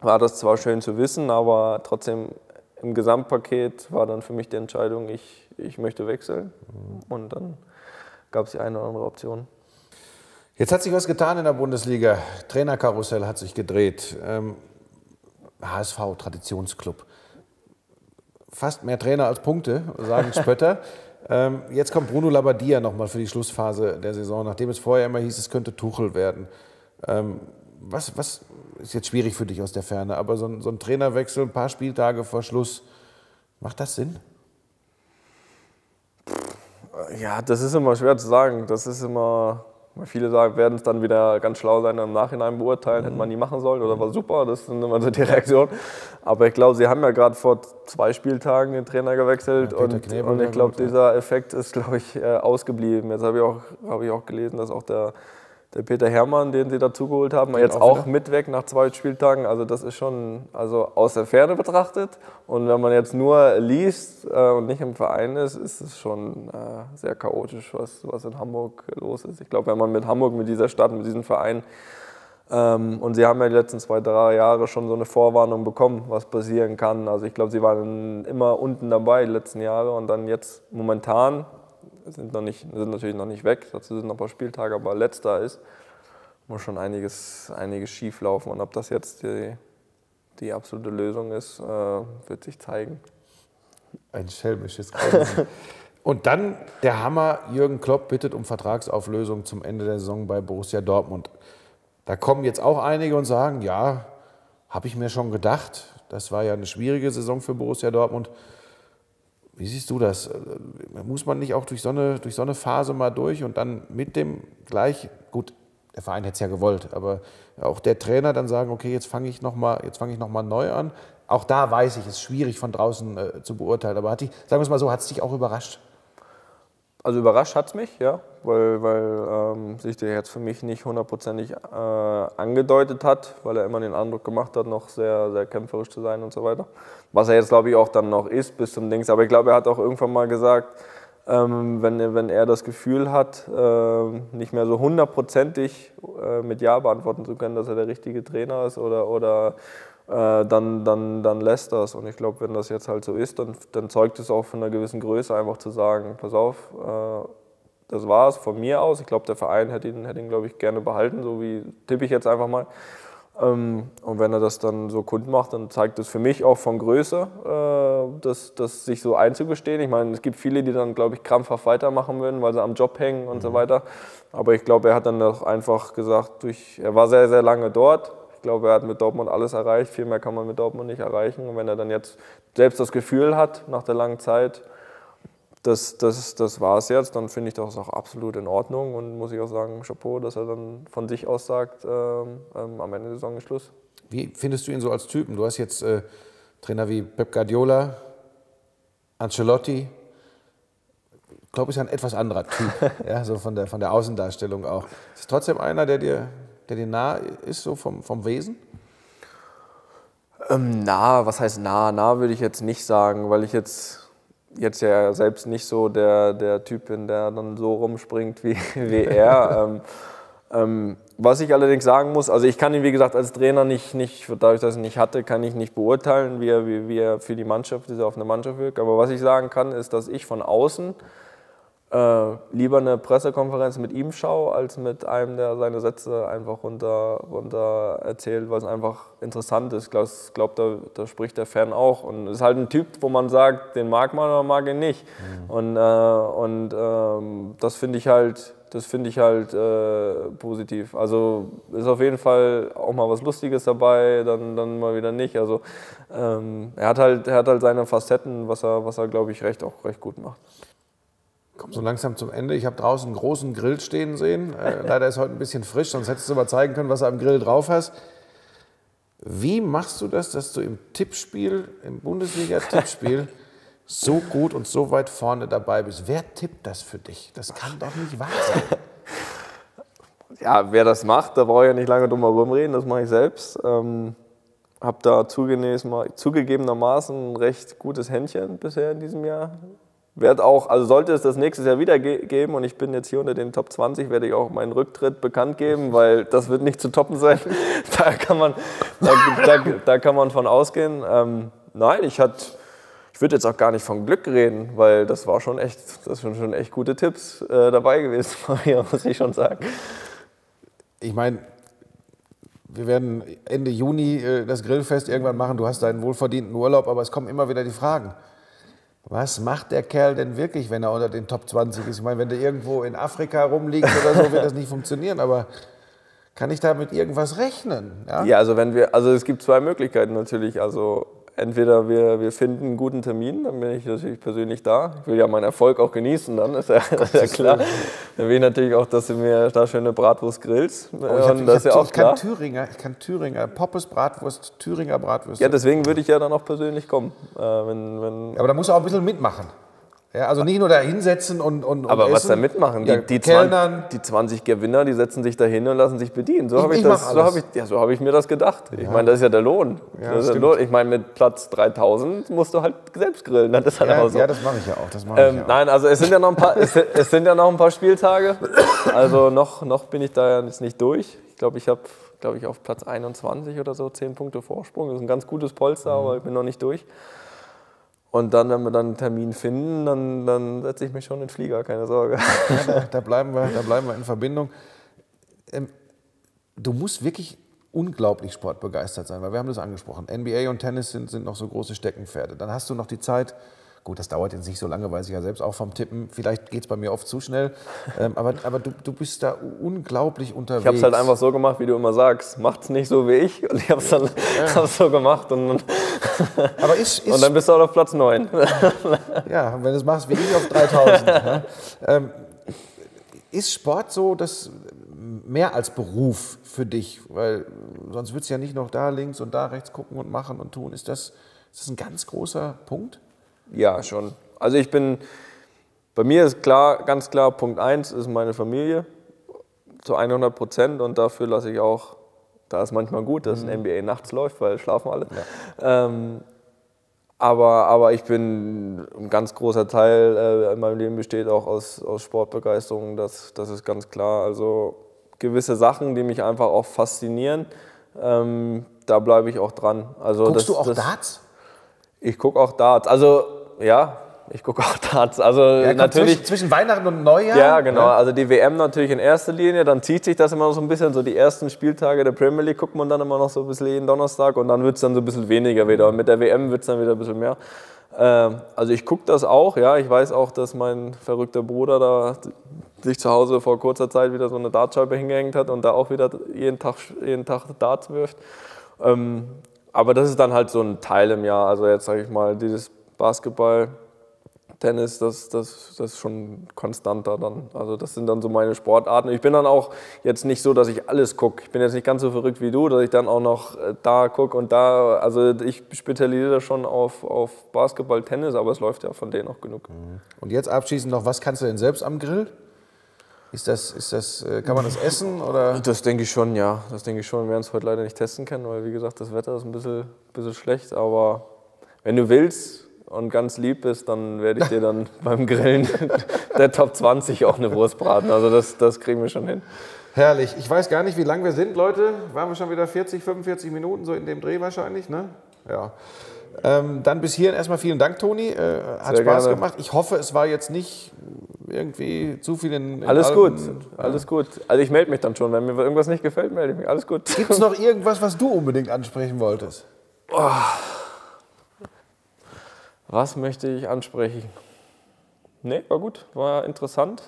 war das zwar schön zu wissen, aber trotzdem im Gesamtpaket war dann für mich die Entscheidung, ich, ich möchte wechseln. Und dann gab es die eine oder andere Option. Jetzt hat sich was getan in der Bundesliga. Trainerkarussell hat sich gedreht. Ähm, HSV, Traditionsclub. Fast mehr Trainer als Punkte, sagen [laughs] Spötter. Ähm, jetzt kommt Bruno Labbadia nochmal für die Schlussphase der Saison, nachdem es vorher immer hieß, es könnte Tuchel werden. Ähm, was, was ist jetzt schwierig für dich aus der Ferne, aber so ein, so ein Trainerwechsel ein paar Spieltage vor Schluss, macht das Sinn? Ja, das ist immer schwer zu sagen. Das ist immer Viele sagen, werden es dann wieder ganz schlau sein, im Nachhinein beurteilen, hätte man nie machen sollen oder war super, das sind immer so die Reaktionen. Aber ich glaube, sie haben ja gerade vor zwei Spieltagen den Trainer gewechselt ja, und, und, ich glaube, dieser Effekt ist, glaube ich, äh, ausgeblieben. Jetzt habe ich, auch, hab ich auch gelesen, dass auch der der Peter Hermann, den sie dazugeholt haben, jetzt auch, auch mit weg nach zwei Spieltagen. Also das ist schon also aus der Ferne betrachtet. Und wenn man jetzt nur liest äh, und nicht im Verein ist, ist es schon äh, sehr chaotisch, was, was in Hamburg los ist. Ich glaube, wenn man mit Hamburg, mit dieser Stadt, mit diesem Verein ähm, und sie haben ja die letzten zwei, drei Jahre schon so eine Vorwarnung bekommen, was passieren kann. Also ich glaube, sie waren immer unten dabei die letzten Jahre und dann jetzt momentan sind, noch nicht, sind natürlich noch nicht weg, dazu sind noch ein paar Spieltage, aber letzter ist, muss schon einiges, einiges schief laufen. Und ob das jetzt die, die absolute Lösung ist, äh, wird sich zeigen. Ein schelmisches Grenzen. [laughs] Und dann der Hammer, Jürgen Klopp bittet um Vertragsauflösung zum Ende der Saison bei Borussia Dortmund. Da kommen jetzt auch einige und sagen, ja, habe ich mir schon gedacht. Das war ja eine schwierige Saison für Borussia Dortmund. Wie siehst du das? Äh, muss man nicht auch durch so, eine, durch so eine Phase mal durch und dann mit dem gleich, gut, der Verein hätte es ja gewollt, aber auch der Trainer dann sagen, okay, jetzt fange ich nochmal noch, neu an. Auch da weiß ich, es ist schwierig von draußen äh, zu beurteilen, aber hat dich, sagen wir es mal so, hat es dich auch überrascht? Also überrascht hat es mich, ja, weil, weil ähm, sich der jetzt für mich nicht hundertprozentig äh, angedeutet hat, weil er immer den Eindruck gemacht hat, noch sehr, sehr kämpferisch zu sein und so weiter. Was er jetzt, glaube ich, auch dann noch ist bis zum Dings. Aber ich glaube, er hat auch irgendwann mal gesagt, ähm, wenn, wenn er das Gefühl hat, äh, nicht mehr so hundertprozentig äh, mit Ja beantworten zu können, dass er der richtige Trainer ist oder, oder dann, dann, dann lässt das. Und ich glaube, wenn das jetzt halt so ist, dann, dann zeugt es auch von einer gewissen Größe, einfach zu sagen, pass auf, äh, das war es von mir aus. Ich glaube, der Verein hätte ihn, hätte ihn glaube ich, gerne behalten, so wie tippe ich jetzt einfach mal. Ähm, und wenn er das dann so kundmacht, dann zeigt es für mich auch von Größe, äh, das, das sich so einzugestehen. Ich meine, es gibt viele, die dann, glaube ich, krampfhaft weitermachen würden, weil sie am Job hängen und mhm. so weiter. Aber ich glaube, er hat dann doch einfach gesagt, durch, er war sehr, sehr lange dort, ich glaube, er hat mit Dortmund alles erreicht. Viel mehr kann man mit Dortmund nicht erreichen. Und wenn er dann jetzt selbst das Gefühl hat, nach der langen Zeit, das, das, das war es jetzt, dann finde ich das auch absolut in Ordnung und muss ich auch sagen, Chapeau, dass er dann von sich aus sagt, ähm, ähm, am Ende der Saison ist Schluss. Wie findest du ihn so als Typen? Du hast jetzt äh, Trainer wie Pep Guardiola, Ancelotti. Ich glaube, ist ein etwas anderer Typ, [laughs] ja, so von der, von der Außendarstellung auch. Ist es trotzdem einer, der dir der dir nah ist, so vom, vom Wesen? Ähm, nah, was heißt nah? Nah würde ich jetzt nicht sagen, weil ich jetzt, jetzt ja selbst nicht so der, der Typ bin, der dann so rumspringt wie, [laughs] wie er. ähm, ähm, was ich allerdings sagen muss, also ich kann ihn wie gesagt als Trainer nicht, nicht dadurch, dass ich ihn nicht hatte, kann ich nicht beurteilen, wie er, wie, wie er für die Mannschaft, wie er auf eine Mannschaft wirkt. Aber was ich sagen kann, ist, dass ich von außen äh, lieber eine Pressekonferenz mit ihm schaue, als mit einem, der seine Sätze einfach runter, runter erzählt, weil es einfach interessant ist. Ich glaube, da, da, spricht der Fan auch. Und es ist halt ein Typ, wo man sagt, den mag man oder mag ihn nicht. Mhm. Und, äh, und ähm, das finde ich halt, das finde ich halt äh, positiv. Also ist auf jeden Fall auch mal was Lustiges dabei, dann, dann mal wieder nicht. Also ähm, er, hat halt, er hat halt seine Facetten, was er, was er glaube ich, recht, auch recht gut macht komme so langsam zum Ende. Ich habe draußen einen großen Grill stehen sehen. Äh, [laughs] leider ist heute ein bisschen frisch, sonst hättest du mal zeigen können, was du am Grill drauf hast. Wie machst du das, dass du im Tippspiel, im Bundesliga-Tippspiel, [laughs] so gut und so weit vorne dabei bist? Wer tippt das für dich? Das kann doch nicht wahr sein. [laughs] Ja, wer das macht, da brauche ich ja nicht lange drum herum reden, das mache ich selbst. Ähm, habe da zugegebenermaßen ein recht gutes Händchen bisher in diesem Jahr. Werd auch, also sollte es das nächstes Jahr wieder ge geben und ich bin jetzt hier unter den Top 20, werde ich auch meinen Rücktritt bekannt geben, weil das wird nicht zu toppen sein. [laughs] da, kann man, da, da, da kann man von ausgehen. Ähm, nein, ich hatte würde jetzt auch gar nicht von Glück reden, weil das war schon echt, das sind schon echt gute Tipps äh, dabei gewesen, Maria, [laughs] muss ich schon sagen. Ich meine, wir werden Ende Juni äh, das Grillfest irgendwann machen. Du hast deinen wohlverdienten Urlaub, aber es kommen immer wieder die Fragen. Was macht der Kerl denn wirklich, wenn er unter den Top 20 ist? Ich meine, wenn der irgendwo in Afrika rumliegt oder so, wird das nicht funktionieren. Aber kann ich da mit irgendwas rechnen? Ja, ja also wenn wir, also es gibt zwei Möglichkeiten natürlich. Also entweder wir, wir finden einen guten Termin, dann bin ich natürlich persönlich da. Ich will ja meinen Erfolg auch genießen, dann ist ja, ist ja klar. Dann will ich natürlich auch, dass du mir da schöne Bratwurst grillst. Oh, ich, hab, das ich, hab, ja ich kann Thüringer, ich kann Thüringer, Poppes Bratwurst, Thüringer Bratwurst. Ja, deswegen würde ich ja dann auch persönlich kommen. Äh, wenn, wenn aber da muss er auch ein bisschen mitmachen. Ja, also nicht nur da hinsetzen und, und, Aber und was da mitmachen? Die, die, 20, die 20 Gewinner, die setzen sich da hin und lassen sich bedienen. So habe ich, ich, so hab ich, ja, so hab ich mir das gedacht. Ja. Ich meine, das ist ja der Lohn. Ja, der Lohn. Ich meine, mit Platz 3000 musst du halt selbst grillen. Das ist halt ja, so. ja, das mache ich ja auch. Das ähm, ich auch. Nein, also es sind ja noch ein paar, es, es, sind ja noch ein paar Spieltage. Also noch, noch bin ich da jetzt nicht durch. Ich glaube, ich habe glaube ich, auf Platz 21 oder so 10 Punkte Vorsprung. Das ist ein ganz gutes Polster, mhm. aber ich bin noch nicht durch. Und dann, wenn wir dann einen Termin finden, dann, dann setze ich mich schon in den Flieger, keine Sorge. Ja, da, [laughs] bleiben wir, da bleiben wir in Verbindung. Ähm, du musst wirklich unglaublich sportbegeistert sein, weil wir haben das angesprochen. NBA und Tennis sind, sind noch so große Steckenpferde. Dann hast du noch die Zeit, Gut, das dauert jetzt nicht so lange, weiß ich ja selbst auch vom Tippen. Vielleicht geht es bei mir oft zu schnell. Ähm, aber aber du, du bist da unglaublich unterwegs. Ich habe es halt einfach so gemacht, wie du immer sagst. Macht's nicht so wie ich. Und ich habe es dann ja. [laughs] so gemacht. Und, [laughs] aber ist, ist, und dann bist du auch auf Platz 9. [laughs] ja, wenn du es machst wie ich auf 3000. ja. ähm, ist Sport so das mehr als Beruf für dich? Weil sonst würdest du ja nicht noch da links und da rechts gucken und machen und tun. Ist das, ist das ein ganz großer Punkt? Ja, schon. Also ich bin, bei mir ist klar, ganz klar, Punkt 1 ist meine Familie zu 100 Prozent und dafür lasse ich auch, da ist manchmal gut, dass ein NBA mhm. nachts läuft, weil schlafen alle. Ja. Ähm, aber, aber ich bin, ein ganz großer Teil äh, in meinem Leben besteht auch aus, aus Sportbegeisterung, das, das ist ganz klar. Also gewisse Sachen, die mich einfach auch faszinieren, ähm, da bleibe ich auch dran. Also Guckst das, du auch das, Darts? Ich gucke auch Darts. Also ja, ich gucke auch [laughs] Darts. Also ja, natürlich zwischen, zwischen, Weihnachten und Neujahr. Ja, genau. Also die WM natürlich in erster Linie. Dann zieht sich das immer noch so ein bisschen. So die ersten Spieltage der Premier League guckt man dann immer noch so ein bisschen jeden Donnerstag und dann wird es dann so ein bisschen weniger wieder. Und mit der WM wird es dann wieder ein bisschen mehr. Ähm, also ich gucke das auch. Ja, ich weiß auch, dass mein verrückter Bruder da sich zu Hause vor kurzer Zeit wieder so eine Dartscheibe hingehängt hat und da auch wieder jeden Tag, jeden Tag Darts wirft. Ähm, aber das ist dann halt so ein Teil im Jahr. Also jetzt sage ich mal, dieses Basketball, Tennis, das, das, das ist schon konstanter dann. Also das sind dann so meine Sportarten. Ich bin dann auch jetzt nicht so, dass ich alles gucke. Ich bin jetzt nicht ganz so verrückt wie du, dass ich dann auch noch äh, da gucke und da. Also ich spezialisiere schon auf, auf Basketball, Tennis, aber es läuft ja von denen auch genug. Und jetzt abschließend noch, was kannst du denn selbst am Grill? Ist das, ist das, äh, kann man das essen? Oder? Das denke ich schon, ja. Das denke ich schon. Wir werden es heute leider nicht testen können, weil wie gesagt, das Wetter ist ein bisschen, bisschen schlecht. Aber wenn du willst, und ganz lieb bist, dann werde ich dir dann [laughs] beim Grillen [laughs] der Top 20 auch eine Wurst braten. Also das, das kriegen wir schon hin. Herrlich. Ich weiß gar nicht, wie lang wir sind, Leute. Waren wir schon wieder 40, 45 Minuten, so in dem Dreh wahrscheinlich, ne? Ja. Ähm, dann bis hierhin erstmal vielen Dank, Toni. Äh, hat Sehr Spaß gerne. gemacht. Ich hoffe, es war jetzt nicht irgendwie zu viel in. in alles gut, alles gut. Also ich melde mich dann schon. Wenn mir irgendwas nicht gefällt, melde ich mich. Alles gut. Gibt es noch irgendwas, was du unbedingt ansprechen wolltest? Oh. [laughs] Was möchte ich ansprechen? Ne, war gut, war interessant.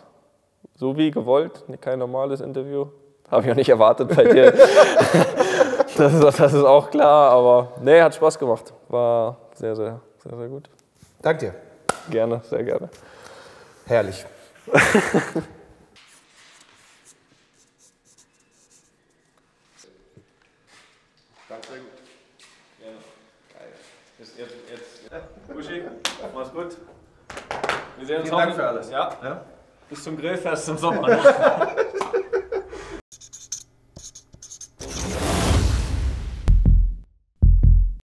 So wie gewollt, kein normales Interview. Habe ich auch nicht erwartet bei dir. [laughs] das, ist, das, ist, auch klar, aber ne, hat Spaß gemacht. War sehr, sehr, sehr, sehr gut. Danke dir. Gerne, sehr gerne. Herrlich. [laughs] gut. Wir sehen uns Vielen Dank für alles. Ja. ja. Bis zum Grillfest im Sommer. [laughs]